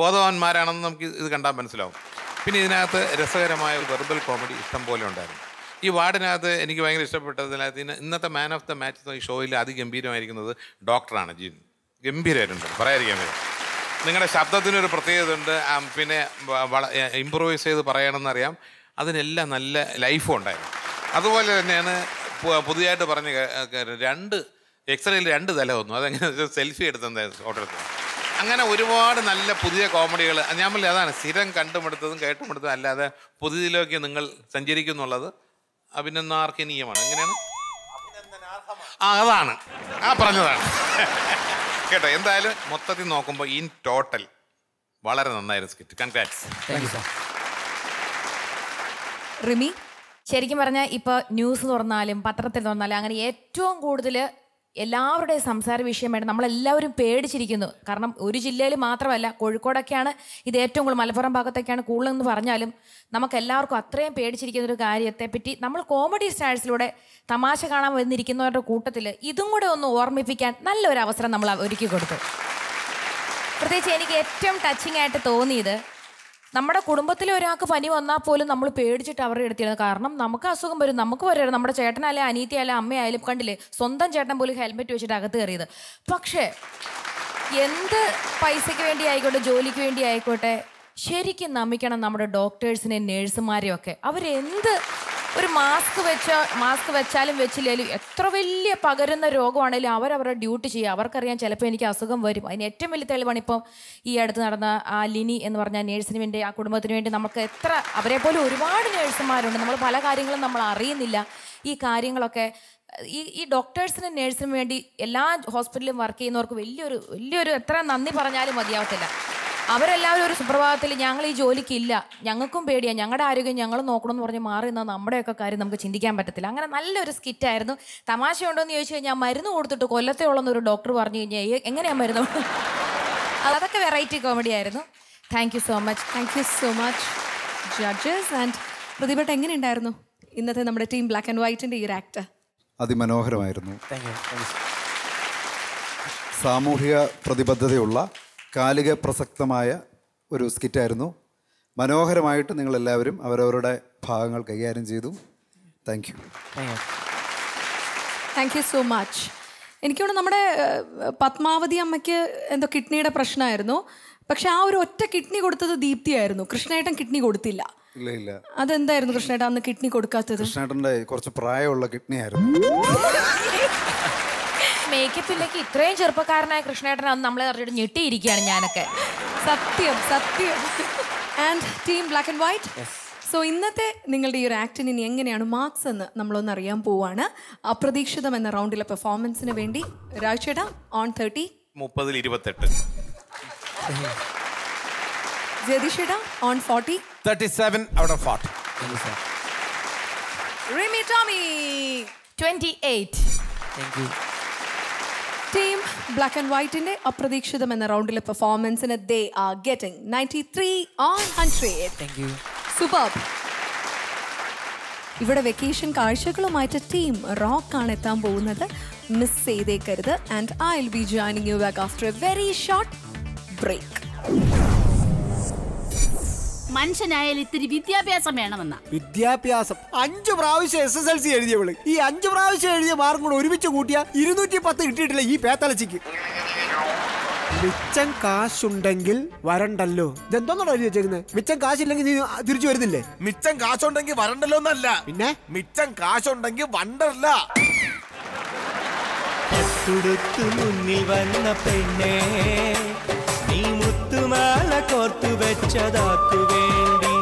ബോധവാന്മാരാണെന്ന് നമുക്ക് ഇത് കണ്ടാൽ മനസ്സിലാവും. പിന്നെ ഇതിനകത്ത് രസകരമായ ഒരു വെർബൽ കോമഡി ഇഷ്ടം പോലെ ഉണ്ടായിരുന്നു. ഈ വാർഡിനകത്ത് എനിക്ക് ഭയങ്കര ഇഷ്ടപ്പെട്ടതിനകത്ത് ഇന്ന് ഇന്നത്തെ മാൻ ഓഫ് ദ മാച്ച് ഈ ഷോയിൽ അതിഗംഭീരമായിരിക്കുന്നത് ഡോക്ടറാണ് ജീൻ. ഗംഭീരമായിട്ടുണ്ട്. പറയാതിരിക്കാൻ വരും നിങ്ങളുടെ ശബ്ദത്തിനൊരു പ്രത്യേകത ഉണ്ട് ആ, പിന്നെ ഇമ്പ്രൂവൈസ് ചെയ്ത് പറയണമെന്നറിയാം. അതിനെല്ലാം നല്ല ലൈഫും ഉണ്ടായിരുന്നു. അതുപോലെ തന്നെയാണ് പുതിയതായിട്ട് പറഞ്ഞ രണ്ട് എക്സ്റേയിൽ രണ്ട് തല വന്നു. അതെങ്ങനെ സെൽഫി എടുത്തെന്തായിരുന്നു ഫോട്ടോ എടുത്തത് അങ്ങനെ ഒരുപാട് നല്ല പുതിയ കോമഡികൾ ഞാൻ അതാണ് സ്ഥിരം കണ്ടുമെടുത്തതും കേട്ടുമെടുത്തതും അല്ലാതെ പുതിയതിലേക്ക് നിങ്ങൾ സഞ്ചരിക്കുന്നുള്ളത് അഭിനന്ദനാർഹനീയമാണ്. എങ്ങനെയാണ്? ആ അതാണ്. ആ പറഞ്ഞതാണ്. കേട്ടോ എന്തായാലും മൊത്തത്തിൽ നോക്കുമ്പോൾ ഇൻ ടോട്ടൽ വളരെ നന്നായിരുന്നു സ്കിറ്റ് കൺഗ്രാറ്റ്സ് റിമി ശരിക്കും പറഞ്ഞാൽ ഇപ്പോൾ ന്യൂസ് തുറന്നാലും പത്രത്തിൽ തുറന്നാലും അങ്ങനെ ഏറ്റവും കൂടുതൽ എല്ലാവരുടെയും സംസാര വിഷയമായിട്ട് നമ്മളെല്ലാവരും പേടിച്ചിരിക്കുന്നു. കാരണം ഒരു ജില്ലയിൽ മാത്രമല്ല കോഴിക്കോടൊക്കെയാണ് ഇത് ഏറ്റവും കൂടുതൽ മലപ്പുറം ഭാഗത്തൊക്കെയാണ് കൂടുതലെന്ന് പറഞ്ഞാലും നമുക്ക് എല്ലാവർക്കും അത്രയും പേടിച്ചിരിക്കുന്ന ഒരു കാര്യത്തെപ്പറ്റി നമ്മൾ കോമഡി സ്റ്റാഴ്സിലൂടെ തമാശ കാണാൻ വന്നിരിക്കുന്നവരുടെ കൂട്ടത്തിൽ ഇതും കൂടെ ഒന്ന് ഓർമ്മിപ്പിക്കാൻ നല്ലൊരു അവസരം നമ്മൾ ഒരുക്കി കൊടുത്തു. പ്രത്യേകിച്ച് എനിക്ക് ഏറ്റവും ടച്ചിങ് ആയിട്ട് തോന്നിയത് നമ്മുടെ കുടുംബത്തിലെ ഒരാൾക്ക് പനി വന്നാൽ പോലും നമ്മൾ പേടിച്ചിട്ട് അവരുടെ എടുത്തിരുന്നത് കാരണം നമുക്ക് അസുഖം വരും നമുക്ക് വരരുത് നമ്മുടെ ചേട്ടനായാലും അനീത്തിയായാലും അമ്മയായാലും കണ്ടില്ലേ സ്വന്തം ചേട്ടൻ പോലും ഹെൽമെറ്റ് വെച്ചിട്ട് അകത്ത് കയറിയത്. പക്ഷേ എന്ത് പൈസയ്ക്ക് വേണ്ടി ആയിക്കോട്ടെ ജോലിക്ക് വേണ്ടി ആയിക്കോട്ടെ ശരിക്കും നമിക്കണം നമ്മുടെ ഡോക്ടേഴ്സിനെയും നേഴ്സുമാരെയും ഒക്കെ അവരെന്ത് ഒരു മാസ്ക് വെച്ച മാസ്ക് വെച്ചാലും വെച്ചില്ലേലും എത്ര വലിയ പകരുന്ന രോഗമാണെങ്കിലും അവരവരുടെ ഡ്യൂട്ടി ചെയ്യുക. അവർക്കറിയാം ചിലപ്പോൾ എനിക്ക് അസുഖം വരും. അതിന് ഏറ്റവും വലിയ തെളിവാണ് ഇപ്പോൾ ഈ അടുത്ത് നടന്ന ആ ലിനി എന്ന് പറഞ്ഞ നേഴ്സിന് വേണ്ടി ആ കുടുംബത്തിന് വേണ്ടി നമുക്ക് എത്ര അവരെ പോലെ ഒരുപാട് നേഴ്സുമാരുണ്ട് നമ്മൾ പല കാര്യങ്ങളും നമ്മൾ അറിയുന്നില്ല. ഈ കാര്യങ്ങളൊക്കെ ഈ ഈ ഡോക്ടേഴ്സിനും നേഴ്സിനും വേണ്ടി എല്ലാ ഹോസ്പിറ്റലിലും വർക്ക് ചെയ്യുന്നവർക്ക് വലിയൊരു വലിയൊരു എത്ര നന്ദി പറഞ്ഞാലും മതിയാവത്തില്ല. അവരെല്ലാവരും ഒരു സുപ്രഭാതത്തിൽ ഞങ്ങൾ ഈ ജോലിക്കില്ല. ഞങ്ങൾക്കും പേടിയാണ് ഞങ്ങളുടെ ആരോഗ്യം ഞങ്ങൾ നോക്കണമെന്ന് പറഞ്ഞ് മാറി നിന്നാൽ നമ്മുടെയൊക്കെ കാര്യം നമുക്ക് ചിന്തിക്കാൻ പറ്റത്തില്ല. അങ്ങനെ നല്ലൊരു സ്കിറ്റായിരുന്നു. തമാശ ഉണ്ടോ എന്ന് ചോദിച്ചു കഴിഞ്ഞാൽ മരുന്ന് കൊടുത്തിട്ട് കൊല്ലത്തെ ഉള്ളെന്ന് ഒരു ഡോക്ടർ പറഞ്ഞു കഴിഞ്ഞാൽ എങ്ങനെയാണ് എങ്ങനെയാ മരുന്ന്? അതൊക്കെ വെറൈറ്റി കോമഡി ആയിരുന്നു. Thank you so much thank you so much judges and പ്രതിഭട്ട് എങ്ങനെയുണ്ടായിരുന്നു ഇന്നത്തെ നമ്മുടെ ടീം ബ്ലാക്ക് ആൻഡ് വൈറ്റിന്റെ ഈ ഒരു ആക്ട് അതിമനോഹരമായിരുന്നു. സാമൂഹിക പ്രതിബദ്ധതയുള്ള കാലിക പ്രസക്തമായ ഒരു സ്കിറ്റായിരുന്നു. മനോഹരമായിട്ട് നിങ്ങളെല്ലാവരും അവരവരുടെ ഭാഗങ്ങൾ കൈകാര്യം ചെയ്തു. Thank you thank you so much എനിക്ക് നമ്മുടെ പത്മാവതി അമ്മയ്ക്ക് എന്തോ കിഡ്നിയുടെ പ്രശ്നമായിരുന്നു. പക്ഷെ ആ ഒരു ഒറ്റ കിഡ്നി കൊടുത്തത് ദീപ്തിയായിരുന്നു. കൃഷ്ണേട്ടൻ കിഡ്നി കൊടുത്തില്ല. ഇല്ല ഇല്ല. അതെന്തായിരുന്നു കൃഷ്ണേട്ടൻ അന്ന് കിഡ്നി കൊടുക്കാത്തത്? കൃഷ്ണേട്ടന്റെ കുറച്ച് പ്രായമുള്ള കിഡ്നി ആയിരുന്നു മേക്കപ്പിലേക്ക് ഇത്രയും ചെറുപ്പക്കാരനായ കൃഷ്ണേട്ടൻ അന്ന് നമ്മളെ അറിഞ്ഞിട്ട് ഞെട്ടിയിരിക്കുകയാണ് ഞാനൊക്കെ. സത്യം സത്യം. And team black and white so ഇന്നത്തെ നിങ്ങളുടെ ഈ ഒരു ആക്ടിന് ഇനി എങ്ങനെയാണ് മാർക്സ് എന്ന് നമ്മളൊന്ന് അറിയാൻ പോവാണ്. അപ്രതീക്ഷിതം എന്ന റൗണ്ടിലെ പെർഫോമൻസിന് വേണ്ടി രാജേട്ട ഓൺ തേർട്ടി മുപ്പതിൽ ഇരുപത്തെട്ട്. ജയതിഷേട്ട on forty thirty seven out of forty Rimi Tomy. Twenty eight team black and വൈറ്റിന്റെ അപ്രതീക്ഷിതം എന്ന റൗണ്ടിലെ പെർഫോമൻസിന് they are getting ninety three on hundred super ഇവിടെ വെക്കേഷൻ കാഴ്ചകളുമായിട്ട് ടീം റോക്ക് ആണ് എത്താൻ പോകുന്നത്. Miss ചെയ്തേക്കരുത്. And I will be joining you back after a very short break മനുഷ്യനായാലും ഇത്തിരി വിദ്യാഭ്യാസം വേണമെന്ന. വിദ്യാഭ്യാസം. അഞ്ചു പ്രാവശ്യം എസ് എസ് എൽ സി എഴുതിയവൾ ഈ അഞ്ചു പ്രാവശ്യം എഴുതിയ മാർക്കും കൂടെ ഒരുമിച്ച് കൂട്ടിയ ഇരുന്നൂറ്റി പത്ത് കിട്ടിയിട്ടില്ല ഈ പേത്തലച്ചിക്ക്. മിച്ചം കാശുണ്ടെങ്കിൽ വരണ്ടല്ലോ. ഇതെന്തോന്നാണ് എഴുതി വെച്ചേക്കുന്നത് മിച്ചം കാശില്ലെങ്കിൽ നീ തിരിച്ചു വരുന്നില്ലേ? മിച്ചം കാശുണ്ടെങ്കിൽ വരണ്ടല്ലോ എന്നല്ല. പിന്നെ? മിച്ചം കാശുണ്ടെങ്കിൽ വണ്ടല്ല തുടുത്തു മുന്നിൽ വന്ന പെണ്ണേ മുത്തുമാല കോർത്തു വെച്ചതാക്കു വേണ്ടി.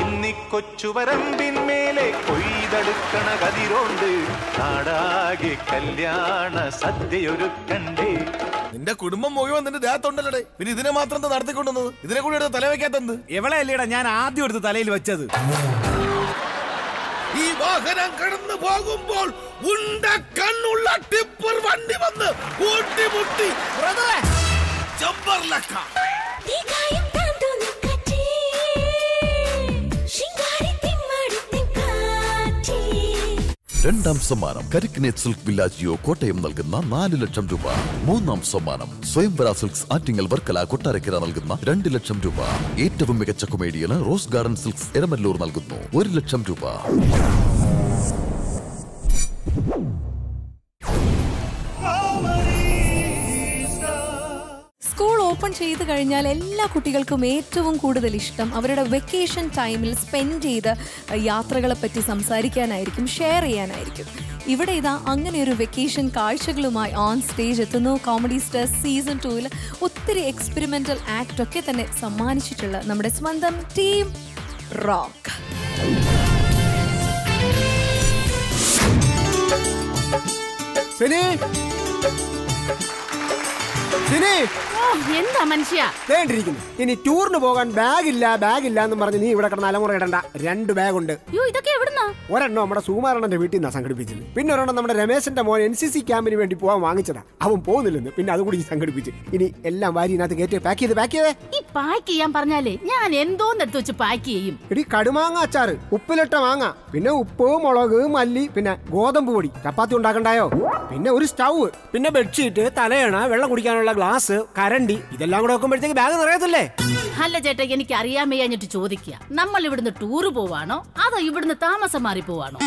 ഇന്നി കൊച്ചുവരമ്പിന്മേലെ കൊയ്തെടുക്കണ കതിരോണ്ട് നാടാകെ കല്യാണ സദ്യയൊരുക്കണ്ടേ. നിന്റെ കുടുംബം മുഴുവൻ നിന്റെ ദേഹത്തുണ്ടല്ലേ പിന്നെ ഇതിനെ മാത്രം നടത്തിക്കൊണ്ടുവന്നത്? ഇതിനെ കൂടി എടുത്ത് തലവെക്കാത്തത് എവിടെ അല്ലേടാ ഞാൻ ആദ്യം എടുത്ത് തലയിൽ വെച്ചത്? ഈ വാഹനം കടന്നു പോകുമ്പോൾ ഉണ്ട കണ്ണുള്ള ടിപ്പർ വണ്ടി വന്ന് കൂട്ടിമുട്ടി. ചെമ്പർ തീകായം രണ്ടാം സമ്മാനം കരിക്കിനേറ്റ് സിൽക്ക് വില്ലാജിയോ കോട്ടയം നൽകുന്ന നാല് ലക്ഷം രൂപ. മൂന്നാം സമ്മാനം സ്വയംവര സിൽക്സ് ആറ്റിങ്ങൽ വർക്കല കൊട്ടാരക്കര നൽകുന്ന രണ്ട് ലക്ഷം രൂപ. ഏറ്റവും മികച്ച കൊമേഡിയന് റോസ് ഗാർഡൻ സിൽക്സ് എരമല്ലൂർ നൽകുന്നു. ഒരു ലക്ഷം രൂപ. സ്കൂൾ ഓപ്പൺ ചെയ്ത് കഴിഞ്ഞാൽ എല്ലാ കുട്ടികൾക്കും ഏറ്റവും കൂടുതൽ ഇഷ്ടം അവരുടെ വെക്കേഷൻ ടൈമിൽ സ്പെൻഡ് ചെയ്ത് യാത്രകളെ പറ്റി സംസാരിക്കാനായിരിക്കും ഷെയർ ചെയ്യാനായിരിക്കും. ഇവിടെ ഇതാ അങ്ങനെ ഒരു വെക്കേഷൻ കാഴ്ചകളുമായി ഓൺ സ്റ്റേജ് എത്തുന്നു. കോമഡി സ്റ്റേഴ്സ് സീസൺ ടൂവിൽ ഒത്തിരി എക്സ്പെരിമെന്റൽ ആക്ട് ഒക്കെ തന്നെ സമ്മാനിച്ചിട്ടുള്ള നമ്മുടെ സ്വന്തം ടീം റോക്ക് ഓ എന്താ മനുഷ്യ? ഇനി ടൂറിന് പോകാൻ ബാഗില്ല ബാഗില്ല എന്ന് പറഞ്ഞ് നീ ഇവിടെ കിടന്ന് അലമുറ ഇടണ്ട. രണ്ട് ബാഗുണ്ട്. അയ്യോ ഇതൊക്കെ എവിടുന്നാ? ഒരെണ്ണം നമ്മുടെ സുമാരണന്റെ വീട്ടിൽ നിന്നാ സംഘടിപ്പിച്ചത്. പിന്നെ ഒരെണ്ണം നമ്മുടെ രമേശന്റെ മോൻ എൻ സി സി ക്യാമ്പിന് വേണ്ടി പോകാൻ വാങ്ങിച്ചതാ. അവൻ പോകുന്നില്ലെന്ന് പിന്നെ അതുകൂടി സംഘടിപ്പിച്ച്. ഇനി എല്ലാം വാരി ഇതിനകത്ത് കയറ്റി പാക്ക് ചെയ്ത് പാക്ക് ചെയ്തേ. ഈ പാക്ക് ചെയ്യാൻ പറഞ്ഞാലേ ഞാൻ എന്തോന്നെടുത്ത് വെച്ച് പാക്ക് ചെയ്യും? എടി കടുമാങ്ങ അച്ചാറ് ഉപ്പിലിട്ട മാങ്ങ പിന്നെ ഉപ്പ് മുളക് മല്ലി പിന്നെ ഗോതമ്പ് പൊടി. ചപ്പാത്തി ഉണ്ടാക്കണ്ടായോ? പിന്നെ ഒരു സ്റ്റൗ പിന്നെ ബെഡ്ഷീറ്റ് തലയണ വെള്ളം കുടിക്കാനുള്ള ഗ്ലാസ് കരണ്ടി ഇതെല്ലാം കൂടെ വെക്കുമ്പോഴത്തേക്ക് ബാഗ് നിറയത്തില്ലേ? അല്ല ചേട്ടാ എനിക്ക് അറിയാൻ വയ്യാഞ്ഞിട്ട് ചോദിക്കുക. നമ്മൾ ഇവിടുന്ന് ടൂറ് പോവാണോ? അതോ ഇവിടുന്ന് താമസം മാറി പോവാണോ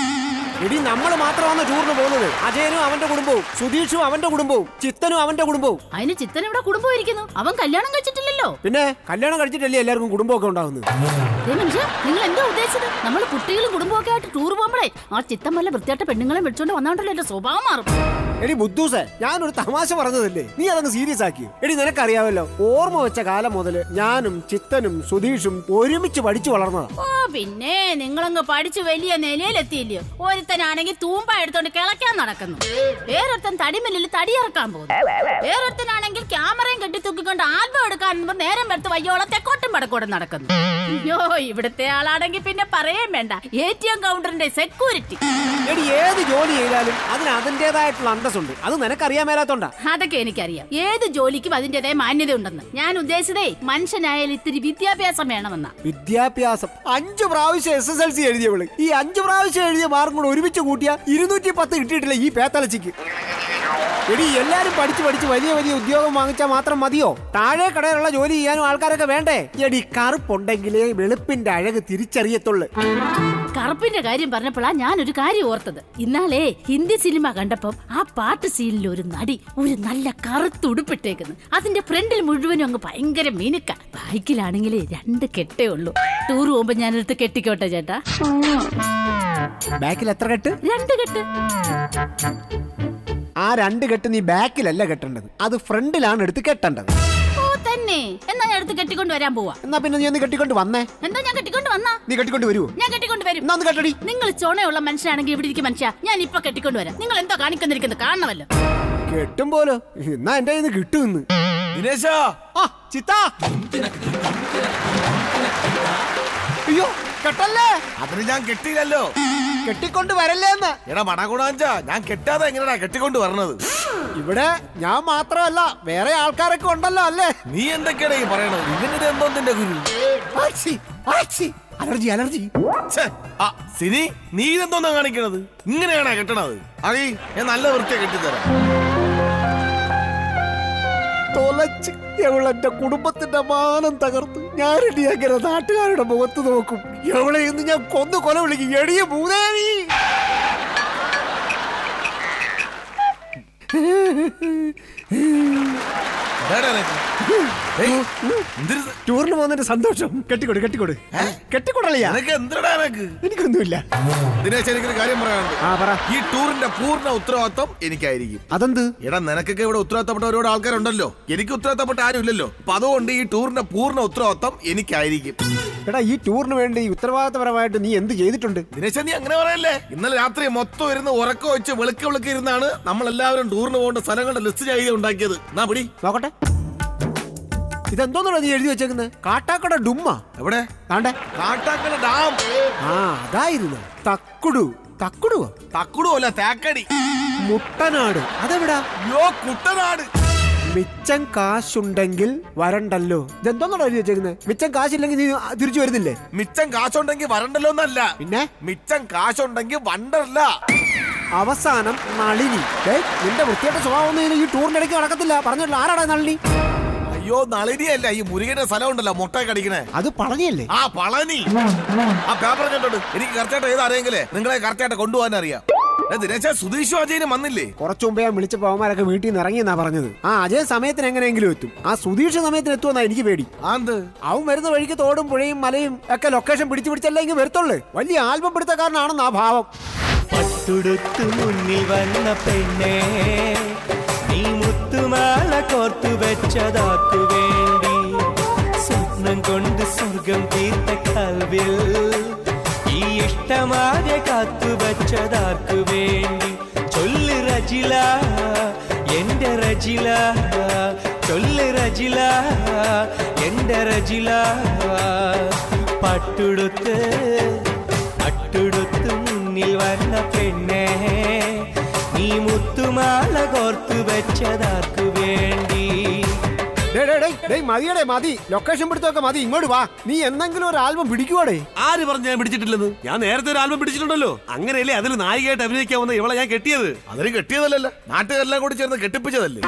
ഇടി നമ്മൾ മാത്രമാണ് ടൂറിന് പോകുന്നത്? അജയനും അവന്റെ കുടുംബവും സുധീഷും അവന്റെ കുടുംബവും ചിത്തനും അവന്റെ കുടുംബവും. അതിന് ചിത്തൻ ഇവിടെ കുടുംബം ഇരിക്കുന്നു അവൻ കല്യാണം കഴിച്ചിട്ടില്ലല്ലോ. പിന്നെ കല്യാണം കഴിച്ചിട്ടല്ലേ എല്ലാവർക്കും കുടുംബമൊക്കെ ഉണ്ടാകുന്നത് നിങ്ങൾ എന്താ ഉദ്ദേശിച്ചത്? നമ്മൾ കുട്ടികളും കുടുംബമൊക്കെ ആയിട്ട് ടൂർ പോകുമ്പോഴേ ആ ചിത്തം വല്ല വൃത്തിയായിട്ട് പെണ്ണുങ്ങളെ വിളിച്ചോണ്ട് വന്നാണ്ടല്ലോ എന്റെ സ്വഭാവം മാറും. എടി ബുദ്ധൂസേ ഞാനൊരു തമാശ പറഞ്ഞതല്ലേ? നീ അതങ്ങ് സീരിയസ് ആക്കി എടി നിനക്കറിയാവല്ലോ ഓർമ്മ വെച്ച കാലം മുതൽ ഞാനും ചിത്തനും സുധീഷും ഒരുമിച്ച് പഠിച്ചു വളർന്നതാ. ഓ പിന്നെ നിങ്ങളങ്ങ് പഠിച്ചു വലിയ നിലയിലെത്തിയില്ലയോ? ഒരുത്തനാണെങ്കിൽ തൂമ്പ എടുത്തോണ്ട് കിളയ്ക്കാൻ നടക്കുന്നു. വേറൊരുത്തൻ തടിമില്ലിൽ തടി ഇറക്കാൻ പോകുന്നു. വേറൊരുത്തനാണെങ്കിൽ ക്യാമറയും കെട്ടി തൂക്കിക്കൊണ്ട് ആൽബം എടുക്കാൻ നേരം വെടുത്ത് വയ്യോളം തെക്കോട്ടും വടക്കോട്ടും നടക്കുന്നു. അയ്യോ ഇവിടുത്തെ ആളാണെങ്കിൽ പിന്നെ പറയാൻ വേണ്ട. എ ടി എം കൗണ്ടറിന്റെ സെക്യൂരിറ്റി. എടി ഏത് ജോലി ചെയ്താലും അതിന് അതിന്റേതായിട്ടുള്ള അന്തസ്സുണ്ട്. അത് നിനക്കറിയാൻ മേലാത്തോണ്ടാ. അതൊക്കെ എനിക്കറിയാം. ഏത് ജോലിക്കും അതിന്റേതായ മാന്യത ഉണ്ടെന്ന് ഞാൻ ഉദ്ദേശിച്ചതേ മനുഷ്യനായാലും ഇത്തിരി വിദ്യാഭ്യാസം വേണമെന്ന. വിദ്യാഭ്യാസം. അഞ്ചു പ്രാവശ്യം എസ് എസ് എൽ സി എഴുതിയവൾ. ഈ അഞ്ചു പ്രാവശ്യം എഴുതിയ മാർക്കും കൂടെ ഒരുമിച്ച് കൂട്ടിയാൽ ഇരുന്നൂറ്റി പത്ത് കിട്ടിയിട്ടില്ല ഈ പേത്തലച്ചിക്ക്. എടി എല്ലാരും പഠിച്ച് പഠിച്ച് വലിയ വലിയ ഉദ്യോഗം വാങ്ങിച്ചാൽ മാത്രം മതിയോ? താഴെ കടയിലുള്ള ജോലി ചെയ്യാനും ആൾക്കാരൊക്കെ വേണ്ടേ? എടി കറുപ്പുണ്ടെങ്കിലേ വെളുപ്പിന്റെ അഴക് തിരിച്ചറിയത്തുള്ളു. കറുപ്പിന്റെ കാര്യം പറഞ്ഞപ്പോഴാ ഞാൻ ഒരു കാര്യം ഓർത്തത്. ഇന്നാളേ ഹിന്ദി സിനിമ കണ്ടപ്പം ആ പാട്ട് സീനിൽ ഒരു നടി ഒരു നല്ല കറുത്തുടുപ്പിട്ടേക്കുന്നു അതിന്റെ ഫ്രണ്ടിൽ മുഴുവനും അങ്ങ് ഭയങ്കര മിനുക്ക. ബൈക്കിലാണെങ്കിൽ രണ്ട് കെട്ടേ ഉള്ളൂ. ടൂർ പോകുമ്പോ ഞാനെടുത്ത് കെട്ടിക്കോട്ടെ ചേട്ടാ? ബാക്കിൽ എത്ര കെട്ട്? രണ്ട് കെട്ട്. ആ രണ്ട് കെട്ട് നീ ബാക്കിലല്ല കെട്ടേണ്ടത്. അത് ഫ്രണ്ടിലാണ് എടുത്ത് കെട്ടേണ്ടത്. ഓ തന്നെ. എന്നാ ഞാൻ എടുത്ത് കെട്ടിക്കൊണ്ട് വരാൻ പോവാ. എന്നാ പിന്നെ നീ ഒന്ന് കെട്ടിക്കൊണ്ട് വന്നേ. എന്താ ഞാൻ കെട്ടിക്കൊണ്ട് വന്നാ? നീ കെട്ടിക്കൊണ്ട് ഞാൻ കെട്ടിക്കൊണ്ട് വരും. എന്നാ ഒന്ന് കെട്ടടി. നിങ്ങൾ ചോണയുള്ള മനുഷ്യനാണെങ്കിൽ ഇവിടെ ഇരിക്കും മനുഷ്യ. ഞാൻ ഇപ്പൊ കെട്ടിക്കൊണ്ട് വരാം. നിങ്ങൾ എന്തോ കാണിക്കുന്നിരിക്കുന്നത് കാണണമല്ലോ. കെട്ടും പോലോ. എന്നാ എന്റെ കയ്യിൽ നിന്ന് കിട്ടും ഇന്ന്. ദിനേശ! ചിത്താ! അയ്യോ കെട്ടല്ലേ? അതിന് ഞാൻ കെട്ടിയില്ലല്ലോ. കെട്ടിക്കൊണ്ട് വരല്ലേന്ന് എടാ മണകുണാഞ്ച ഞാൻ കെട്ടാതെ എങ്ങനെയാ കെട്ടിക്കൊണ്ട് വരണത്? ഇവിടെ ഞാൻ മാത്രമല്ല വേറെ ആൾക്കാരൊക്കെ ഉണ്ടല്ലോ അല്ലേ? നീ എന്തൊക്കെയാണ് ഈ പറയണത്? ഇവനിത് എന്തോ നിന്റെ ഗുരു. Allergy allergy. ആ, സിനി നീ ഇതെന്തോന്നാ കാണിക്കണത്? ഇങ്ങനെയാണോ കെട്ടണത്. അതി ഞാൻ നല്ല വൃത്തിയെ കെട്ടിത്തരാം. തൊലച്ച് എവളെന്റെ കുടുംബത്തിന്റെ മാനം തകർത്ത് ഞാനിനി അങ്ങനെ നാട്ടുകാരുടെ മുഖത്ത് നോക്കും. എവളെ ഇന്ന് ഞാൻ കൊന്നു കൊല വിളിക്കും. എടിയ മൂദേവി ടൂറിന് പോകുന്നതിന്റെ സന്തോഷം. കെട്ടിക്കൊടു കെട്ടിക്കൊടു. നിനക്ക് എനിക്കൊന്നുമില്ല. ദിനേശ് എനിക്കൊരു കാര്യം പറയാനുണ്ട്. ആ പറ. ഈ ടൂറിന്റെ പൂർണ ഉത്തരവാദിത്വം എനിക്കായിരിക്കും. അതെന്ത്? എടാ നിനക്കൊക്കെ ഇവിടെ ഉത്തരവാദിത്തപ്പെട്ട ഒരുപാട് ആൾക്കാരുണ്ടല്ലോ. എനിക്ക് ഉത്തരവാദിത്തപ്പെട്ട ആരും ഇല്ലല്ലോ അപ്പൊ അതുകൊണ്ട് ഈ ടൂറിന്റെ പൂർണ ഉത്തരവാദിത്തം എനിക്കായിരിക്കും. എടാ ഈ ടൂറിന് വേണ്ടി ഉത്തരവാദിത്തപരമായിട്ട് നീ എന്ത് ചെയ്തിട്ടുണ്ട്? ദിനേശ് നീ അങ്ങനെ പറയല്ലേ? ഇന്നലെ രാത്രി മൊത്തം ഇരുന്ന് ഉറക്കം വെച്ച് വെളുക്ക വെളുക്ക ഇരുന്നാണ് നമ്മൾ എല്ലാവരും ടൂറിന് പോകേണ്ട സ്ഥലങ്ങളുടെ ലിസ്റ്റ് ചെയ്ത് ഉണ്ടാക്കിയത്. എന്നാ പിടി. നോക്കട്ടെ. ഇതെന്തോന്നാണ് നീ എഴുതി വെച്ചേക്കുന്നത് കാട്ടാക്കട ഡുമ്മ. എവിടെ? താണ്ടെ. കാട്ടാക്കട ഡാം. ആ അതായിരുന്നു. തക്കുടു. തക്കുടുവോ? തക്കുടു അല്ല തേക്കടി. മുട്ടനാട്. അതെവിടാ? യോ കുട്ടനാട്. മിച്ചം കാശുണ്ടെങ്കിൽ വരണ്ടല്ലോ. ഇതെന്തോന്നാണ് എഴുതി വെച്ചേക്കുന്നത് മിച്ചം കാശില്ലെങ്കിൽ നീ തിരിച്ചു വരുന്നില്ലേ? മിച്ചം കാശുണ്ടെങ്കിൽ വരണ്ടല്ലോ എന്നല്ല. പിന്നെ? മിച്ചം കാശുണ്ടെങ്കിൽ വണ്ടല്ല അവസാനം നളിനി. നിന്റെ വൃത്തിയുടെ സ്വഭാവം ഒന്നും ഈ ടൂറിന്റെ ഇടയ്ക്ക് നടക്കത്തില്ല. പറഞ്ഞിട്ടില്ല. ആരാടാ നളിനി? അയ്യോ നളിനിയല്ല? ഈ മുരുകന്റെ സ്ഥലം ഉണ്ടല്ലോ മുട്ട കടിക്കണേ. അത് പളനിയല്ലേ? ആ പളനി. ആ പേപ്പർ കണ്ടോണ്ട് എനിക്ക് കറക്റ്റായിട്ട് ഏതാരെങ്കിലേ അറിയെങ്കിലേ നിങ്ങളെ കറക്റ്റായിട്ട് കൊണ്ടുപോകാൻ അറിയാം. സുധീഷും അജയനും വന്നില്ലേ? കുറച്ചു മുമ്പേ ഞാൻ വിളിച്ചപ്പോ അവന്മാരൊക്കെ വീട്ടിൽ നിന്ന് ഇറങ്ങിയെന്നാ പറഞ്ഞത്. ആ അജയൻ സമയത്തിന് എങ്ങനെയെങ്കിലും എത്തും. ആ സുധീഷ് സമയത്തിന് എത്തുമെന്നാ എനിക്ക് പേടി. ആന്ത് അവൻ വരുന്ന വഴിക്ക് തോടും പുഴയും മലയും ഒക്കെ ലൊക്കേഷൻ പിടിച്ചു പിടിച്ചല്ലേ ഇങ്ങ് വരത്തുള്ളൂ. വലിയ ആൽബം പിടുത്തക്കാരനാണെന്ന് ആ ഭാവം. പട്ടുടുത്തു മുന്നിൽ വന്ന പെണ്ണേ നീ മുത്തുമാല കോർത്തു വെച്ചതാക്കു വേണ്ടി സ്വപ്നം കൊണ്ട് സ്വർഗം തീർത്ത കൽവിൽ ഈ ഇഷ്ടമാകെ കാത്തു വെച്ചതാക്കു വേണ്ടി ചൊല്ല് റജില എന്റെ റജില ചൊല്ല് റജില എന്റെ റജില പട്ടുടുത്ത് പട്ടുടുത്ത് മുന്നിൽ വന്ന പെണ്ണേ നീ മുത്തുമാല കോർത്തു വെച്ചതാർക്കു വേണ്ടി? മതിയടേ മതി. ലൊക്കേഷൻ പിടുത്തൊക്കെ മതി. ഇങ്ങോട്ട് വാ. നീ എന്തെങ്കിലും ഒരു ആൽബം പിടിക്കുവാടേ. ആര് പറഞ്ഞു ഞാൻ പിടിച്ചിട്ടില്ലെന്ന്? ഞാൻ നേരത്തെ ഒരു ആൽബം പിടിച്ചിട്ടുണ്ടല്ലോ. അങ്ങനെയല്ലേ അതിൽ നായികയായിട്ട് അഭിനയിക്കാൻ വന്ന ഇവളെ ഞാൻ കെട്ടിയത്? അതിന് കെട്ടിയതല്ലല്ലോ. നാട്ടുകാരെല്ലാം കൂടി ചേർന്ന് കെട്ടിപ്പിച്ചതല്ലേ.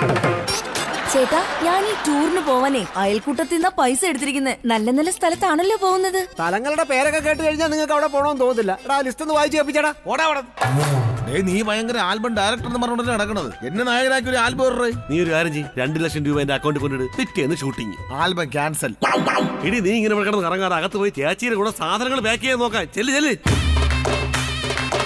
ചേട്ടാ ഞാൻ ഈ ടൂറിന് പോവാനേ. അയൽക്കൂട്ടത്തിൽ നിന്നാ പൈസ എടുത്തിരിക്കുന്നത് നല്ല നല്ല സ്ഥലത്താണല്ലോ പോകുന്നത്. സ്ഥലങ്ങളുടെ പേരൊക്കെ കേട്ട് കഴിഞ്ഞാൽ നിങ്ങൾക്ക് അവിടെ പോകണമെന്ന് തോന്നുന്നില്ല. എടാ ലിസ്റ്റ് ഒന്ന് വായിച്ച് കേൾപ്പിച്ചടാ. ഓടാ അവിടെ. ഏ നീ ഭയങ്കര ആൽബം ഡയറക്ടർ എന്ന് പറഞ്ഞിട്ട് നടക്കണത്. എന്നെ നായകനാക്കി ഒരു ആൽബം ഓർഡർ നീ ഒരു കാര്യം ചെയ്യും. രണ്ട് ലക്ഷം രൂപ എന്റെ അക്കൗണ്ടിൽ കൊണ്ടിട്ട് പിറ്റേന്ന് ഷൂട്ടിങ് ആൽബം ക്യാൻസൽ ഇനി നീ ഇങ്ങനെ കിടന്ന് കറങ്ങാതെ അകത്ത് പോയി ചേച്ചിയുടെ കൂടെ സാധനങ്ങൾ പാക്ക് ചെയ്യാൻ നോക്കാം. ചെല്ല് ചെല്ല്.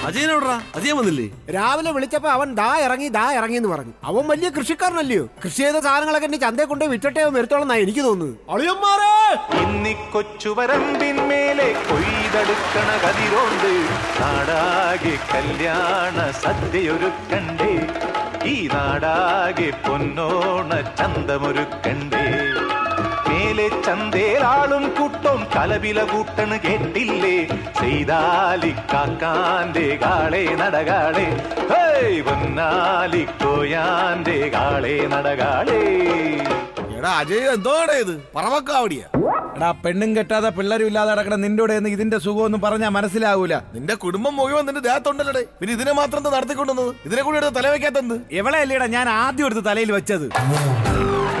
അജയനോടാ അജയൻ വന്നില്ലേ? രാവിലെ വിളിച്ചപ്പോ അവൻ ദാ ഇറങ്ങി ദാ ഇറങ്ങി എന്ന് പറഞ്ഞു. അവൻ വലിയ കൃഷിക്കാരനല്ലയോ? കൃഷി ചെയ്ത സാധനങ്ങളൊക്കെ എന്നെ ചന്തയെ കൊണ്ട് വിറ്റട്ടെ അവൻ എനിക്ക് തോന്നുന്നു അളിയന്മാരെ! ഇന്നിക്കൊച്ചുവരമ്പിന്മേലെ കൊയ്തെടുക്കണ കതിരോണ്ട് നാടാകെ കല്യാണ സദ്യയൊരുക്കണ്ടേ. ഈ നാടാകെ പൊന്നോണ ചന്തമൊരുക്കണ്ടേ. മേലെ ചന്തേലാളും കൂട്ടം കലവില കൂട്ടണ് കേട്ടില്ലേ? ചെയ്താലിക്കാക്കാന്റെ കാളെ നടകാളെ. ഹേയ് പൊന്നാലിക്കോയാന്റെ കാളെ നടകാളെ. എടാ അജയ് എന്തോടെ ഇത്? പറവക്കാവടിയാ. എടാ പെണ്ണും കെട്ടാതെ പിള്ളേരും ഇല്ലാതെ നടക്കണ നിന്റെ കൂടെ എന്ന് ഇതിന്റെ സുഖമൊന്നും പറഞ്ഞാൽ മനസ്സിലാവൂല. നിന്റെ കുടുംബം മുഴുവൻ നിന്റെ ദേഹത്തുണ്ടല്ലേ പിന്നെ ഇതിനെ മാത്രം എന്താ നടത്തിക്കൊണ്ടുവന്നത്? ഇതിനെ കൂടി എടുത്ത് തലവെക്കാത്തത് എവിടെ അല്ലേടാ ഞാൻ ആദ്യം എടുത്ത് തലയിൽ വെച്ചത്?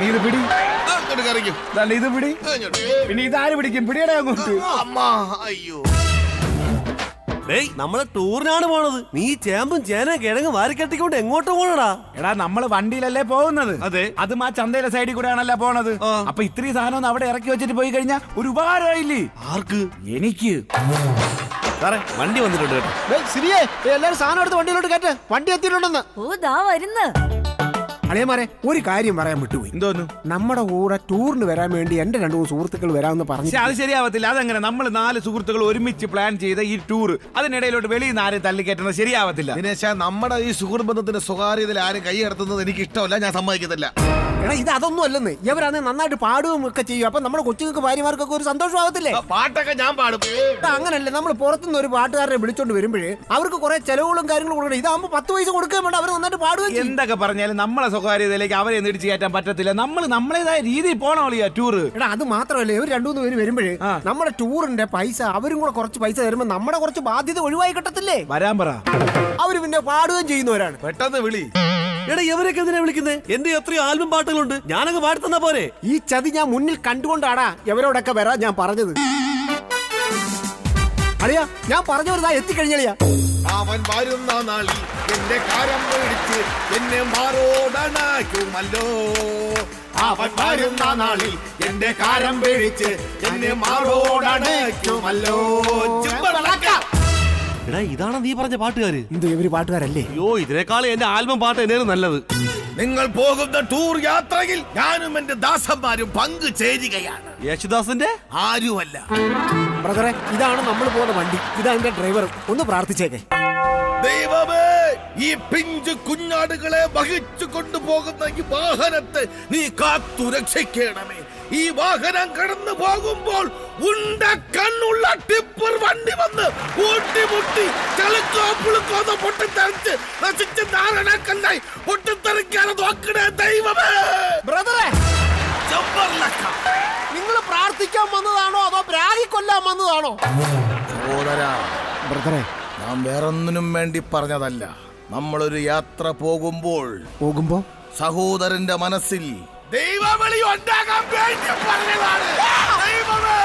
നീ ഇത് പിടി. ദാണ്ടെ ഇത് പിടി. പിന്നെ ഇതാര് പിടിക്കും? പിടിയടാ അങ്ങോട്ട് അയ്യോ. ഡേയ് നമ്മൾ ടൂറിനാണ് പോണത്. നീ ചേമ്പും ചേന കിഴങ്ങ് വാരിക്കെട്ടിക്കൊണ്ട് എങ്ങോട്ട് പോണടാ? എടാ നമ്മൾ വണ്ടിയിലല്ലേ പോകുന്നത്. അതെ. അത് ആ ചന്തയിലെ സൈഡിൽ കൂടെ ആണല്ലോ പോണത് അപ്പൊ ഇത്രയും സാധനം ഒന്ന് അവിടെ ഇറക്കി വെച്ചിട്ട് പോയി കഴിഞ്ഞാൽ ഒരു ഉപകാരമായില്ലേ? ആർക്ക്? എനിക്ക്. സാറേ വണ്ടി വന്നിട്ടുണ്ട് കേട്ടോ. സിരിയേ എല്ലാരും സാധനം എടുത്ത് വണ്ടിയിലോട്ട് കേട്ടെ വണ്ടി എത്തിയിട്ടുണ്ടെന്ന്. ഓ ദാ വരുന്ന. അളിയന്മാരെ ഒരു കാര്യം പറയാൻ വിട്ടുപോയി. എന്തോന്നു? നമ്മുടെ കൂടെ ടൂറിന് വരാൻ വേണ്ടി എന്റെ രണ്ടു മൂന്ന് സുഹൃത്തുക്കൾ വരാമെന്ന് പറഞ്ഞു അത് ശരിയാവത്തില്ല. അതെങ്ങനെ? നമ്മൾ നാല് സുഹൃത്തുക്കൾ ഒരുമിച്ച് പ്ലാൻ ചെയ്ത ഈ ടൂർ അതിനിടയിലോട്ട് വെളിയിൽ നിന്ന് ആരും തള്ളിക്കറ്റുന്നത് ശരിയാവത്തില്ല. ദിനേശ നമ്മുടെ ഈ സുഹൃത്ത് ബന്ധത്തിന്റെ സ്വകാര്യതയിൽ ആരും കൈ കടത്തുന്നത് എനിക്ക് ഇഷ്ടമല്ല ഞാൻ സമ്മതിക്കത്തില്ല. എടാ ഇത് അതൊന്നും അല്ലെന്ന്. ഇവരാണ് നന്നായിട്ട് പാടുകയും ഒക്കെ ചെയ്യും. അപ്പൊ നമ്മുടെ കൊച്ചുങ്ങൾക്ക് ഭാര്യമാർക്കൊക്കെ ഒരു സന്തോഷമാകത്തില്ലേ പാട്ടൊക്കെ ഞാൻ പാടും. അങ്ങനല്ലേ നമ്മൾ പുറത്തുനിന്ന് ഒരു പാട്ടുകാരനെ വിളിച്ചോണ്ട് വരുമ്പോഴേ അവർക്ക് കുറെ ചെലവുകളും കാര്യങ്ങളും കൊടുക്കണം ഇതാകുമ്പോ പത്ത് പൈസ കൊടുക്കാൻ വേണ്ട അവർ നന്നായിട്ട് പാടുകയും. എന്തൊക്കെ പറഞ്ഞാലും നമ്മളെ സ്വകാര്യതയിലേക്ക് അവരെ ഇടിച്ചു കയറ്റാൻ പറ്റത്തില്ല. നമ്മൾ നമ്മളേതായ രീതിയിൽ പോണോളിയാ ടൂറ്. എടാ അത് മാത്രമല്ല ഇവർ രണ്ടുമൂന്ന് പേര് വരുമ്പോഴേ നമ്മുടെ ടൂറിന്റെ പൈസ അവരും കൂടെ കുറച്ച് പൈസ തരുമ്പോ നമ്മുടെ കുറച്ച് ബാധ്യത ഒഴിവായി കിട്ടത്തില്ലേ? വരാൻ പറ. അവർ പിന്നെ പാടുകയും ചെയ്യുന്നവരാണ്. പെട്ടെന്ന് വിളി. എടാ ഇവരൊക്കെ എന്തിനാ വിളിക്കുന്നത് എന്റെ എത്രയോ ആൽബം പാട്ടുകളുണ്ട്. ഞാനങ്ങ് പാടി തന്നാ പോരെ. ഈ ചതി ഞാൻ മുന്നിൽ കണ്ടുകൊണ്ടാടാ ഇവരോടൊക്കെ വരാൻ ഞാൻ പറഞ്ഞത്. അളിയാ ഞാൻ പറഞ്ഞവരുതാ എത്തിക്കഴിഞ്ഞളിയാ അവൻ വരുന്ന നാളിൽ എന്റെ കാരം മേടിച്ച് എന്നെ മാറോടണാക്കുമല്ലോ അവൻ വരുന്ന നാളിൽ എന്റെ കാരം പേടിച്ച് എന്നെ മാറോടണയ്ക്കുമല്ലോ എടാ ഇതാണ് നീ പറഞ്ഞ പാട്ടുകാര്? എന്ത് ഇവർ പാട്ടുകാരല്ലേ? അയ്യോ ഇതിനേക്കാളും എന്റെ ആൽബം പാട്ട് തന്നെയാണ് നല്ലത്. നിങ്ങൾ പോകുന്ന ടൂർ യാത്രയിൽ ഞാനും എന്റെ ദാസന്മാരും പങ്കു ചേരുകയാണ്. യേശുദാസിന്റെ? ആരുമല്ല. ബ്രദറെ ഇതാണ് നമ്മൾ പോകുന്ന വണ്ടി. ഇതാ എന്റെ ഡ്രൈവർ. ഒന്ന് പ്രാർത്ഥിച്ചേക്കെ. ദൈവമേ ഈ പിഞ്ചു കുഞ്ഞാടുകളെ വഹിച്ചു കൊണ്ടുപോകുന്ന ഈ വാഹനത്തെ നീ കാത്തു രക്ഷിക്കണമേ ഈ വാഹനം കടന്നു പോകുമ്പോൾ ഉണ്ട കണ്ണുള്ള ടിപ്പർ വണ്ടി വന്ന് ഊട്ടിമുട്ടി ചളുക്കോ പുളുക്കോന്ന് പൊട്ടിത്തെറിച്ച് നശിച്ച് ധാരണക്കല്ലായി പൊട്ടിത്തെറിക്കാതെ നോക്കണേ ദൈവമേ. ബ്രദറെ നിങ്ങൾ പ്രാർത്ഥിക്കാൻ വന്നതാണോ അതോ പ്രാഗി കൊല്ലാൻ വന്നതാണോ? ബ്രദറെ. നാം വേറൊന്നിനും വേണ്ടി പറഞ്ഞതല്ല. നമ്മളൊരു യാത്ര പോകുമ്പോൾ പോകുമ്പോ? സഹോദരന്റെ മനസ്സിൽ ദൈവവിളി ഉണ്ടാകാൻ വേണ്ടി പറഞ്ഞതാണ്. ദൈവമേ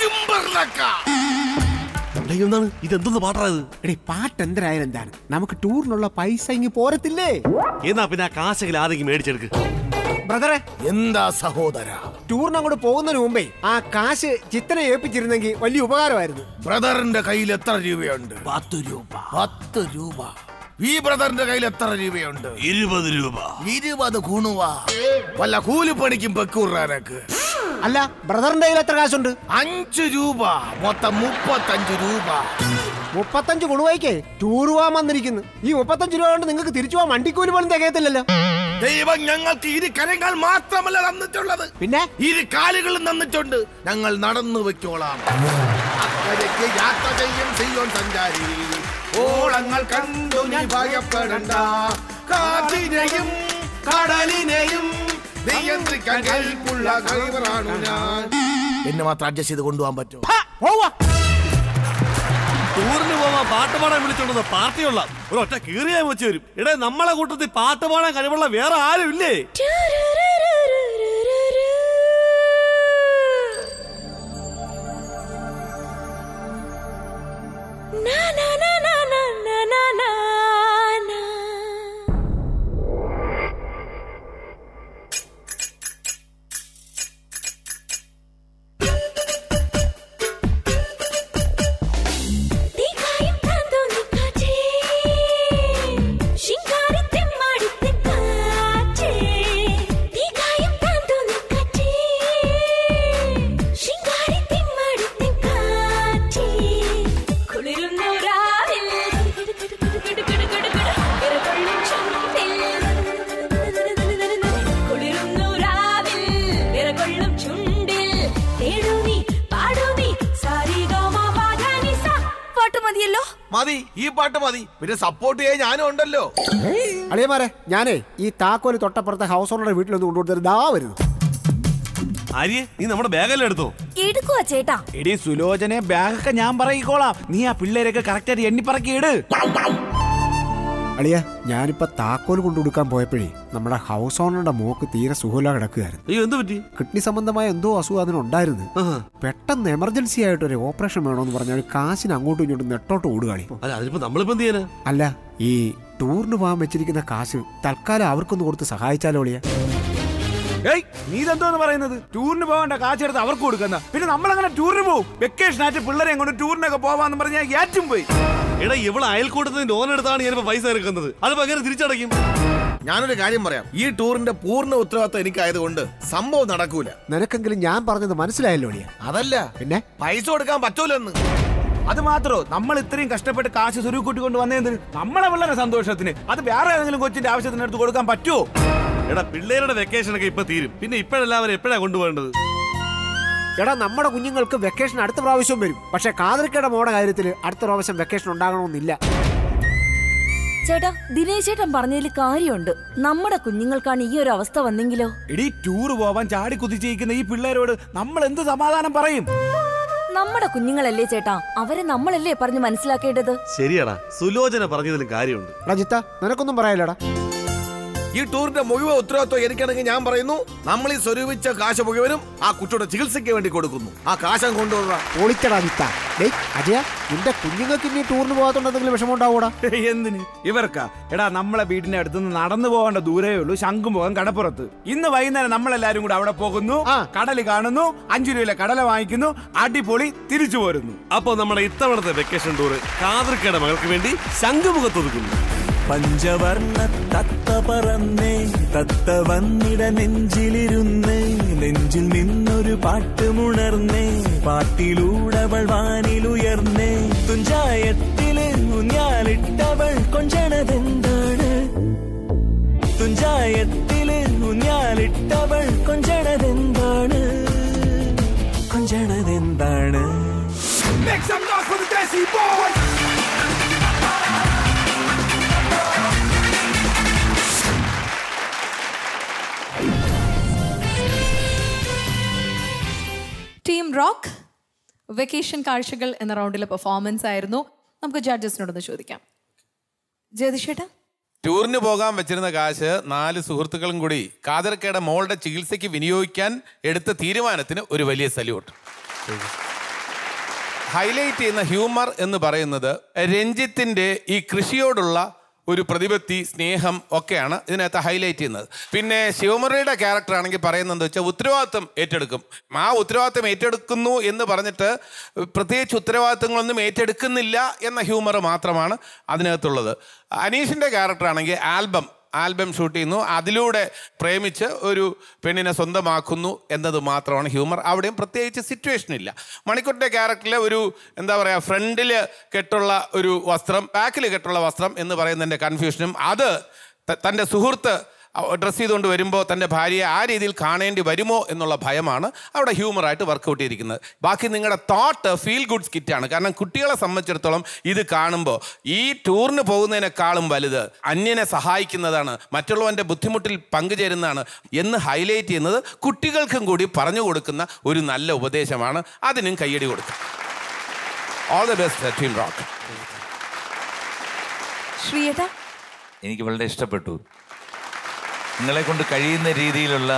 ചിമ്പർലക്ക എന്താണ്? ഇതെന്തെന്ന് പാട്ടായത് എടേ പാട്ട് എന്തരായാലും എന്താണ്? നമുക്ക് ടൂറിനുള്ള പൈസ ഇങ്ങ് പോരത്തില്ലേ? എന്നാ പിന്നെ ആ കാശെങ്കിൽ ആദ്യം മേടിച്ചെടുക്ക്. ബ്രദറെ എന്താ സഹോദര? ടൂറിന് അങ്ങോട്ട് പോകുന്നതിന് മുമ്പേ ആ കാശ് ചിത്തനെ ഏൽപ്പിച്ചിരുന്നെങ്കിൽ വലിയ ഉപകാരമായിരുന്നു. ബ്രദറിന്റെ കയ്യിൽ എത്ര രൂപയുണ്ട്? പത്ത് രൂപ. പത്ത് രൂപ. ഈ ബ്രദറിന്റെ കയ്യിൽ എത്ര രൂപയുണ്ട്? ഇരുപത് രൂപ. ഇരുപത് കുണുവ. വല്ല കൂലിപ്പണിക്കും പെക്കൂറാനക്ക് അല്ല ബ്രദറിന്റെ കയ്യിൽ എത്ര കാശുണ്ട്? അഞ്ചു രൂപ. മൊത്തം മുപ്പത്തഞ്ചു രൂപ. മുപ്പത്തഞ്ച് കുണുവായിക്കേ ടൂർ പോവാൻ വന്നിരിക്കുന്നു. ഈ മുപ്പത്തഞ്ച് രൂപ കൊണ്ട് നിങ്ങൾക്ക് തിരിച്ചു പോകാൻ വണ്ടിക്കൂലി പോലും തികയത്തില്ലല്ലോ. ദൈവം ഞങ്ങൾക്ക് ഇരു കരങ്ങൾ മാത്രമല്ല തന്നിട്ടുള്ളത്. പിന്നെ? ഇരു കാലുകളും തന്നിട്ടുണ്ട്. ഞങ്ങൾ നടന്നു വെക്കോളാം യാത്ര ചെയ്യും ചെയ്യോൻ സഞ്ചാരി. ഓളങ്ങൾ കണ്ടു നീ ഭയപ്പെടണ്ട കാറ്റിനെയും കടലിനെയും നിയന്ത്രിക്കാൻ കഴിവുള്ള ഡ്രൈവറാണ് ഞാൻ എന്നെ മാത്രം അഡ്ജസ്റ്റ് ചെയ്ത് കൊണ്ടുപോകാൻ പറ്റുമോ ടൂറിന് പോവാൻ പാട്ട് പാടാൻ വിളിച്ചോണ്ടത് പാർട്ടിയുള്ള ഒരു ഒറ്റ കീറിയാൻ വെച്ച് വരും ഇടേ നമ്മളെ കൂട്ടത്തിൽ പാട്ട് പാടാൻ കഴിവുള്ള വേറെ ആരും ഇല്ലേ na ഈ മതി. പിന്നെ സപ്പോർട്ട് ചെയ്യാൻ ഞാനും ഉണ്ടല്ലോ. അളിയമാരെ ഞാനേ ഈ താക്കോൽ തൊട്ടപ്പുറത്തെ ഹൗസ് ഓണറുടെ വീട്ടിലൊന്ന് കൊണ്ടുകൊടുത്തത് ദാ വരുന്നു. ആര്യ നീ നമ്മുടെ ബാഗെല്ലാം എടുത്തോ? എടുക്കുവാ ചേട്ടാ? എടി സുലോചനെ ബാഗൊക്കെ ഞാൻ പറയിക്കോളാം. നീ ആ പിള്ളേരൊക്കെ കറക്റ്റായിട്ട് എണ്ണിപ്പറക്കി ഇട്. അളിയ ഞാനിപ്പോ താക്കോൽ കൊണ്ടു കൊടുക്കാൻ പോയപ്പോഴേ നമ്മുടെ ഹൗസ് ഓണറുടെ മോക്ക് തീരെ സുഖമില്ല കിടക്കുകയായിരുന്നു. അയ്യോ എന്ത് പറ്റി? കിഡ്നി സംബന്ധമായ എന്തോ അസുഖം അതിനുണ്ടായിരുന്നു പെട്ടെന്ന് എമർജൻസി ആയിട്ട് ഒരു ഓപ്പറേഷൻ വേണമെന്ന് പറഞ്ഞാൽ കാശിന് അങ്ങോട്ടും ഇങ്ങോട്ടും നെട്ടോട്ട് ഓടുകയാണ് അല്ല ഈ ടൂറിന് പോകാൻ വെച്ചിരിക്കുന്ന കാശ് തൽക്കാലം അവർക്കൊന്ന് കൊടുത്ത് സഹായിച്ചാലോ അളിയ? ഏയ് നീ ഇതെന്തോന്ന് പറയുന്നത്? ടൂറിന് പോകണ്ട കാച്ചെടുത്ത് അവർക്ക് കൊടുക്കുന്ന. പിന്നെ നമ്മൾ അങ്ങനെ ടൂറിന് പോകും വെക്കേഷൻ ആയിട്ട് പിള്ളേരെ കൊണ്ട് ടൂറിനൊക്കെ പോവാന്ന് പറഞ്ഞാൽ ഏറ്റവും പോയി. എടാ ഇവിടെ അയൽക്കൂട്ടത്തിന് ലോൺ എടുത്താണ് ഞാനിപ്പോ പൈസ എടുക്കുന്നത്. അതിപ്പോ എങ്ങനെ തിരിച്ചടയ്ക്കും? ഞാനൊരു കാര്യം പറയാം. ഈ ടൂറിന്റെ പൂർണ ഉത്തരവാദിത്തം എനിക്കായതുകൊണ്ട് സംഭവം നടക്കൂല. നിനക്കെങ്കിലും ഞാൻ പറഞ്ഞത് മനസ്സിലായല്ലോ അതല്ല. പിന്നെ? പൈസ കൊടുക്കാൻ പറ്റൂലെന്ന് അത് മാത്രോ? നമ്മൾ ഇത്രയും കഷ്ടപ്പെട്ട് കാശ് സ്വരൂക്കൂട്ടി കൊണ്ട് വന്നതിന് നമ്മളെ വളരെ സന്തോഷത്തിന്. അത് വേറെ ഏതെങ്കിലും കൊച്ചിന്റെ ആവശ്യത്തിന് എടുത്ത് കൊടുക്കാൻ പറ്റുമോ എടാ പിള്ളേരുടെ വെക്കേഷൻ ഒക്കെ ഇപ്പൊ തീരും. പിന്നെ ഇപ്പോഴെല്ലാവരും എപ്പോഴാ കൊണ്ടുപോകേണ്ടത്? എടാ നമ്മുടെ കുഞ്ഞുങ്ങൾക്ക് വെക്കേഷൻ അടുത്ത പ്രാവശ്യം വരും. പക്ഷെ കാതറിക്കയുടെ മോടെ കാര്യത്തിൽ അടുത്ത പ്രാവശ്യം വെക്കേഷൻ ഉണ്ടാകണമെന്നില്ല. ചേട്ടാ ദിനേശ് ചേട്ടൻ പറഞ്ഞതിൽ കാര്യമുണ്ട്. നമ്മുടെ കുഞ്ഞുങ്ങൾക്കാണ് ഈ ഒരു അവസ്ഥ വന്നെങ്കിലോ? എടി ടൂർ പോവാൻ ചാടി കുതിച്ചിരിക്കുന്ന ഈ പിള്ളേരോട് നമ്മൾ എന്ത് സമാധാനം പറയും? നമ്മുടെ കുഞ്ഞുങ്ങളല്ലേ ചേട്ടാ? അവരെ നമ്മളല്ലേ പറഞ്ഞു മനസ്സിലാക്കേണ്ടത്? ശരിയാടാ സുലോചന പറഞ്ഞതിലും കാര്യമുണ്ട്. റജിത്ത നിനക്കൊന്നും പറയാലടാ ഈ ടൂറിന്റെ മുഴുവൻ ഉത്തരവാദിത്വം എനിക്കാണെങ്കിൽ ഞാൻ പറയുന്നു നമ്മൾ ഈ സ്വരൂപിച്ച കാശ് മുഴുവനും ആ കുട്ടിയുടെ ചികിത്സയ്ക്ക് വേണ്ടി കൊടുക്കുന്നു. ആ കാശം കൊണ്ടുപോകാം വിത്ത. അജയ നിന്റെ കുഞ്ഞുങ്ങൾക്ക് ഇനി ടൂറിന് പോകാത്തോണ്ട് എന്തെങ്കിലും വിഷമം ഉണ്ടാവൂടാ എന്തിന്? ഇവർക്കാ. എടാ നമ്മളെ വീടിന്റെ അടുത്തുനിന്ന് നടന്നു പോകേണ്ട ദൂരേ ഉള്ളൂ ശംഖുമുഖം കടപ്പുറത്ത്. ഇന്ന് വൈകുന്നേരം നമ്മളെല്ലാരും കൂടെ അവിടെ പോകുന്നു കടൽ കാണുന്നു അഞ്ചു രൂപയിലെ കടല വാങ്ങിക്കുന്നു അടിപൊളി തിരിച്ചു പോരുന്നു. അപ്പൊ നമ്മുടെ ഇത്തവണത്തെ വെക്കേഷൻ ടൂർ കാതൃക്കയുടെ മകൾക്ക് വേണ്ടി ശംഖുമുഖത്തൊതുക്കുന്നു പഞ്ചവർണ തത്ത പറന്നേ തത്ത വന്നിട നെഞ്ചിലിരുന്ന് നെഞ്ചിൽ നിന്നൊരു പാട്ടുമുണർന്നേ പാട്ടിലൂടവൾ വാനിലുയർന്നേ. തുഞ്ചായത്തിൽ ഊഞ്ഞാലിട്ടവൾ കൊഞ്ചണതെന്താണ്? തുഞ്ചായത്തിൽ ഊഞ്ഞാലിട്ടവൾ കൊഞ്ചണതെന്താണ്? കൊഞ്ചണതെന്താണ്? Make some noise for the Desi Boys! Team rock vacation കാഴ്ചകൾ എന്ന റൗണ്ടിലെ പെർഫോമൻസ് ആയിരുന്നു. നമുക്ക് ജഡ്ജസിനോടൊന്ന് ചോദിക്കാം. ജ്യോതിഷേട്ടാ? ടൂറിന് പോകാൻ വെച്ചിരുന്ന കാശ് നാല് സുഹൃത്തുക്കളും കൂടി കാതർക്കയുടെ മോളുടെ ചികിത്സയ്ക്ക് വിനിയോഗിക്കാൻ എടുത്ത തീരുമാനത്തിന് ഒരു വലിയ സല്യൂട്ട്. ഹൈലൈറ്റ് ചെയ്യുന്ന ഹ്യൂമർ എന്ന് പറയുന്നത് രഞ്ജിത്തിന്റെ ഈ കൃഷിയോടുള്ള ഒരു പ്രതിപത്തി സ്നേഹം ഒക്കെയാണ് ഇതിനകത്ത് ഹൈലൈറ്റ് ചെയ്യുന്നത്. പിന്നെ ശിവമുരളിയുടെ ക്യാരക്ടർ ആണെങ്കിൽ പറയുന്നത് വെച്ചാൽ ഉത്തരവാദിത്വം ഏറ്റെടുക്കും. ആ ഉത്തരവാദിത്വം ഏറ്റെടുക്കുന്നു എന്ന് പറഞ്ഞിട്ട് പ്രത്യേകിച്ച് ഉത്തരവാദിത്തങ്ങളൊന്നും ഏറ്റെടുക്കുന്നില്ല എന്ന ഹ്യൂമർ മാത്രമാണ് അതിനകത്തുള്ളത്. അനീഷിന്റെ ക്യാരക്ടർ ആണെങ്കിൽ ആൽബം ആൽബം ഷൂട്ട് ചെയ്യുന്നു. അതിലൂടെ പ്രേമിച്ച് ഒരു പെണ്ണിനെ സ്വന്തമാക്കുന്നു എന്നത് മാത്രമാണ് ഹ്യൂമർ. അവിടെയും പ്രത്യേകിച്ച് സിറ്റുവേഷൻ ഇല്ല. മണിക്കുട്ടിന്റെ ക്യാരക്ടറിലെ ഒരു എന്താ പറയുക ഫ്രണ്ടിൽ കെട്ടുള്ള ഒരു വസ്ത്രം ബാക്കിൽ കെട്ടുള്ള വസ്ത്രം എന്ന് പറയുന്നതിന്റെ കൺഫ്യൂഷനും അത് തന്റെ സുഹൃത്ത് ഡ്രസ്സ് ചെയ്തുകൊണ്ട് വരുമ്പോൾ തന്റെ ഭാര്യയെ ആ രീതിയിൽ കാണേണ്ടി വരുമോ എന്നുള്ള ഭയമാണ് അവിടെ ഹ്യൂമറായിട്ട് വർക്കൗട്ട് ചെയ്തിരിക്കുന്നത്. ബാക്കി നിങ്ങളുടെ തോട്ട് ഫീൽ ഗുഡ് സ്കിറ്റാണ് കാരണം കുട്ടികളെ സംബന്ധിച്ചിടത്തോളം ഇത് കാണുമ്പോൾ ഈ ടൂറിന് പോകുന്നതിനേക്കാളും വലുത് അന്യനെ സഹായിക്കുന്നതാണ് മറ്റുള്ളവന്റെ ബുദ്ധിമുട്ടിൽ പങ്കുചേരുന്നതാണ് എന്ന് ഹൈലൈറ്റ് ചെയ്യുന്നത് കുട്ടികൾക്കും കൂടി പറഞ്ഞു കൊടുക്കുന്ന ഒരു നല്ല ഉപദേശമാണ്. അതിനും കയ്യടി കൊടുക്കും. All the best team rock ശ്രീയേട്ട? എനിക്ക് വളരെ ഇഷ്ടപ്പെട്ടു. നിങ്ങളെ കൊണ്ട് കഴിയുന്ന രീതിയിലുള്ള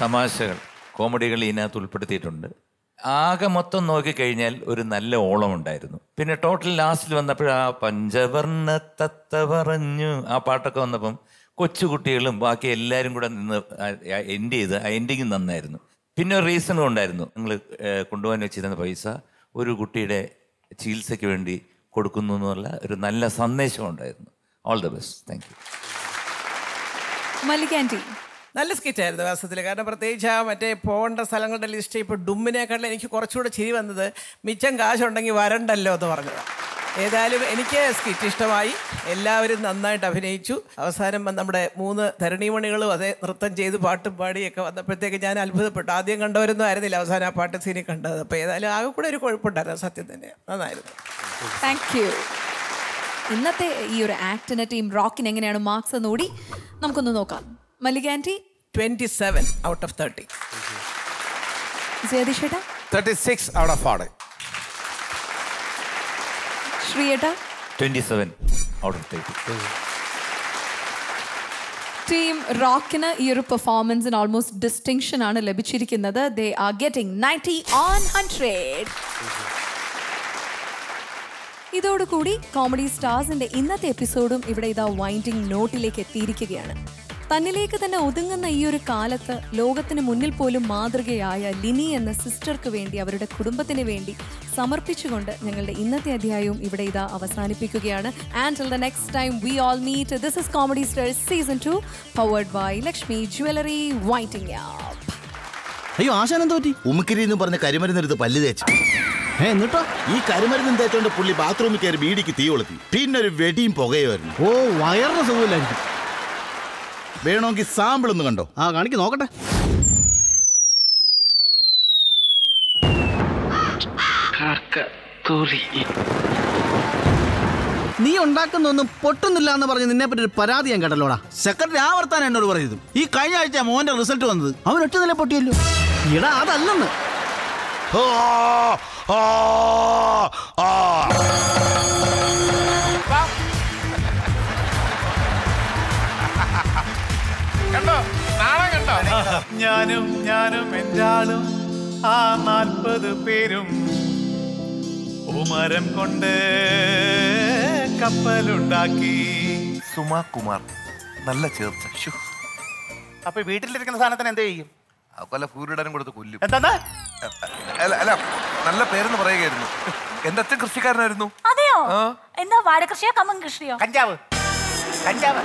തമാശകൾ കോമഡികൾ ഇതിനകത്ത് ഉൾപ്പെടുത്തിയിട്ടുണ്ട്. ആകെ മൊത്തം നോക്കിക്കഴിഞ്ഞാൽ ഒരു നല്ല ഓളം ഉണ്ടായിരുന്നു പിന്നെ ടോട്ടൽ ലാസ്റ്റിൽ വന്നപ്പോൾ ആ പഞ്ചവർണ തത്ത പറഞ്ഞു. ആ പാട്ടൊക്കെ വന്നപ്പം കൊച്ചുകുട്ടികളും ബാക്കി എല്ലാവരും കൂടെ നിന്ന് എൻഡ് ചെയ്ത് ആ എൻഡിങ് നന്നായിരുന്നു. പിന്നെ ഒരു റീസണും ഉണ്ടായിരുന്നു. നിങ്ങൾ കൊണ്ടുപോകാൻ വെച്ചിരുന്ന പൈസ ഒരു കുട്ടിയുടെ ചികിത്സയ്ക്ക് വേണ്ടി കൊടുക്കുന്നു എന്നുള്ള ഒരു നല്ല സന്ദേശം ഉണ്ടായിരുന്നു. All the best thank you Mallika aunty നല്ല സ്കിറ്റ് ആയിരുന്നു വാസ്തവത്തിൽ. കാരണം പ്രത്യേകിച്ച് ആ മറ്റേ പോകേണ്ട സ്ഥലങ്ങളുടെ ലിസ്റ്റ് ഇപ്പോൾ ഡുമ്മിനേക്കാളും എനിക്ക് കുറച്ചുകൂടെ ചിരി വന്നത് മിച്ചം കാശുണ്ടെങ്കിൽ വരണ്ടല്ലോ എന്ന് പറഞ്ഞത്. ഏതായാലും എനിക്ക് സ്കിറ്റ് ഇഷ്ടമായി. എല്ലാവരും നന്നായിട്ട് അഭിനയിച്ചു. അവസാനം നമ്മുടെ മൂന്ന് തരണീമണികളും അതേ നൃത്തം ചെയ്ത് പാട്ടും പാടിയൊക്കെ വന്നപ്പോഴത്തേക്ക് ഞാൻ അത്ഭുതപ്പെട്ടു. ആദ്യം കണ്ടവരൊന്നും ആയിരുന്നില്ല. അവസാനം ആ പാട്ട് സീനിൽ കണ്ടത്. അപ്പോൾ ഏതായാലും ആകെ കൂടെ ഒരു കുഴപ്പമുണ്ടായിരുന്നു. സത്യം തന്നെ നന്നായിരുന്നു. താങ്ക് യു ഇന്നത്തെ ഈ ഒരു ആക്ടിനെ ടീം റോക്കിന് എങ്ങനെയാണ് മാർക്സ് എന്ന് കൂടി നമുക്കൊന്ന് നോക്കാം. Mallika aunty? Twenty seven out of thirty ജയതിഷേട്ട thirty six out of forty ശ്രീയേട്ട seven out of thirty team റോക്കിന് ഈ ഒരു പെർഫോമൻസിന് ഓൾമോസ്റ്റ് ഡിസ്റ്റിങ്ഷൻ ആണ് ലഭിച്ചിരിക്കുന്നത്. They are getting ninety on hundred ഇതോടുകൂടി കോമഡി സ്റ്റാർസിന്റെ ഇന്നത്തെ എപ്പിസോഡും ഇവിടെ ഇതാ വൈൻഡിങ് നോട്ടിലേക്ക് എത്തിയിരിക്കുകയാണ്. തന്നിലേക്ക് തന്നെ ഒതുങ്ങുന്ന ഈ ഒരു കാലത്ത് ലോകത്തിന് മുന്നിൽ പോലും മാതൃകയായ ലിനി എന്ന സിസ്റ്റർക്ക് വേണ്ടി അവരുടെ കുടുംബത്തിന് വേണ്ടി സമർപ്പിച്ചുകൊണ്ട് ഞങ്ങളുടെ ഇന്നത്തെ അധ്യായവും ഇവിടെ ഇതാ അവസാനിപ്പിക്കുകയാണ്. And till the next time we all meet this is comedy stars season two powered by Lakshmi jewellery waiting അയ്യോ ആശാനം തോറ്റി ഉമ്മക്കിരി എന്ന് പറഞ്ഞ കരിമരുന്നെടുത്ത് പല്ല് തേച്ച്. എന്നിട്ടോ? ഈ കരിമരുന്നും തേച്ചോണ്ട് പുള്ളി ബാത്റൂമിൽ കയറി ബീഡിക്ക് തീ കൊളുത്തി. പിന്നെ ഒരു വെടിയും പുകയുമായിരുന്നു ഓ വയറിന് സുഖമില്ലായിരിക്കും. വേണമെങ്കിൽ സാമ്പിൾ ഒന്ന് കണ്ടോ? ആ കാണിക്ക് നോക്കട്ടെ. നീ ഉണ്ടാക്കുന്നൊന്നും പൊട്ടുന്നില്ല എന്ന് പറഞ്ഞ് നിന്നെ പറ്റി ഒരു പരാതി ഞാൻ കേട്ടല്ലോടാ. സെക്രട്ടറി ആവർത്താൻ എന്നോട് പറയുന്നു ഈ കഴിഞ്ഞ ആഴ്ച മോന്റെ റിസൾട്ട് വന്നത്. അവൻ ഒറ്റ നില പൊട്ടിയല്ലോ. ഇടാ അതല്ലെന്ന്. കണ്ടോ? നാളെ കണ്ടോ? ഞാനും ഞാനും എന്റെ ആളും ആ നാൽപ്പത് പേരും ഉമരം കൊണ്ട് കപ്പലുണ്ടാക്കി. സുമാ കുമാർ നല്ല ചേർച്ച. ശ്ശോ. അപ്പൊ വീട്ടിലിരിക്കുന്ന സാധനത്തിന് എന്ത് ചെയ്യും? ആ കൊല്ല പൂരിടാനും കൊടുത്ത് കൊല്ലും. എന്താ അല്ല അല്ല നല്ല പേരെന്ന് പറയുകയായിരുന്നു. എന്റെ അച്ഛൻ കൃഷിക്കാരനായിരുന്നു. അതെയോ? എന്താ വാഴ കൃഷിയോ കമ്മൻ കൃഷിയോ? കഞ്ചാവ്. കഞ്ചാവ്.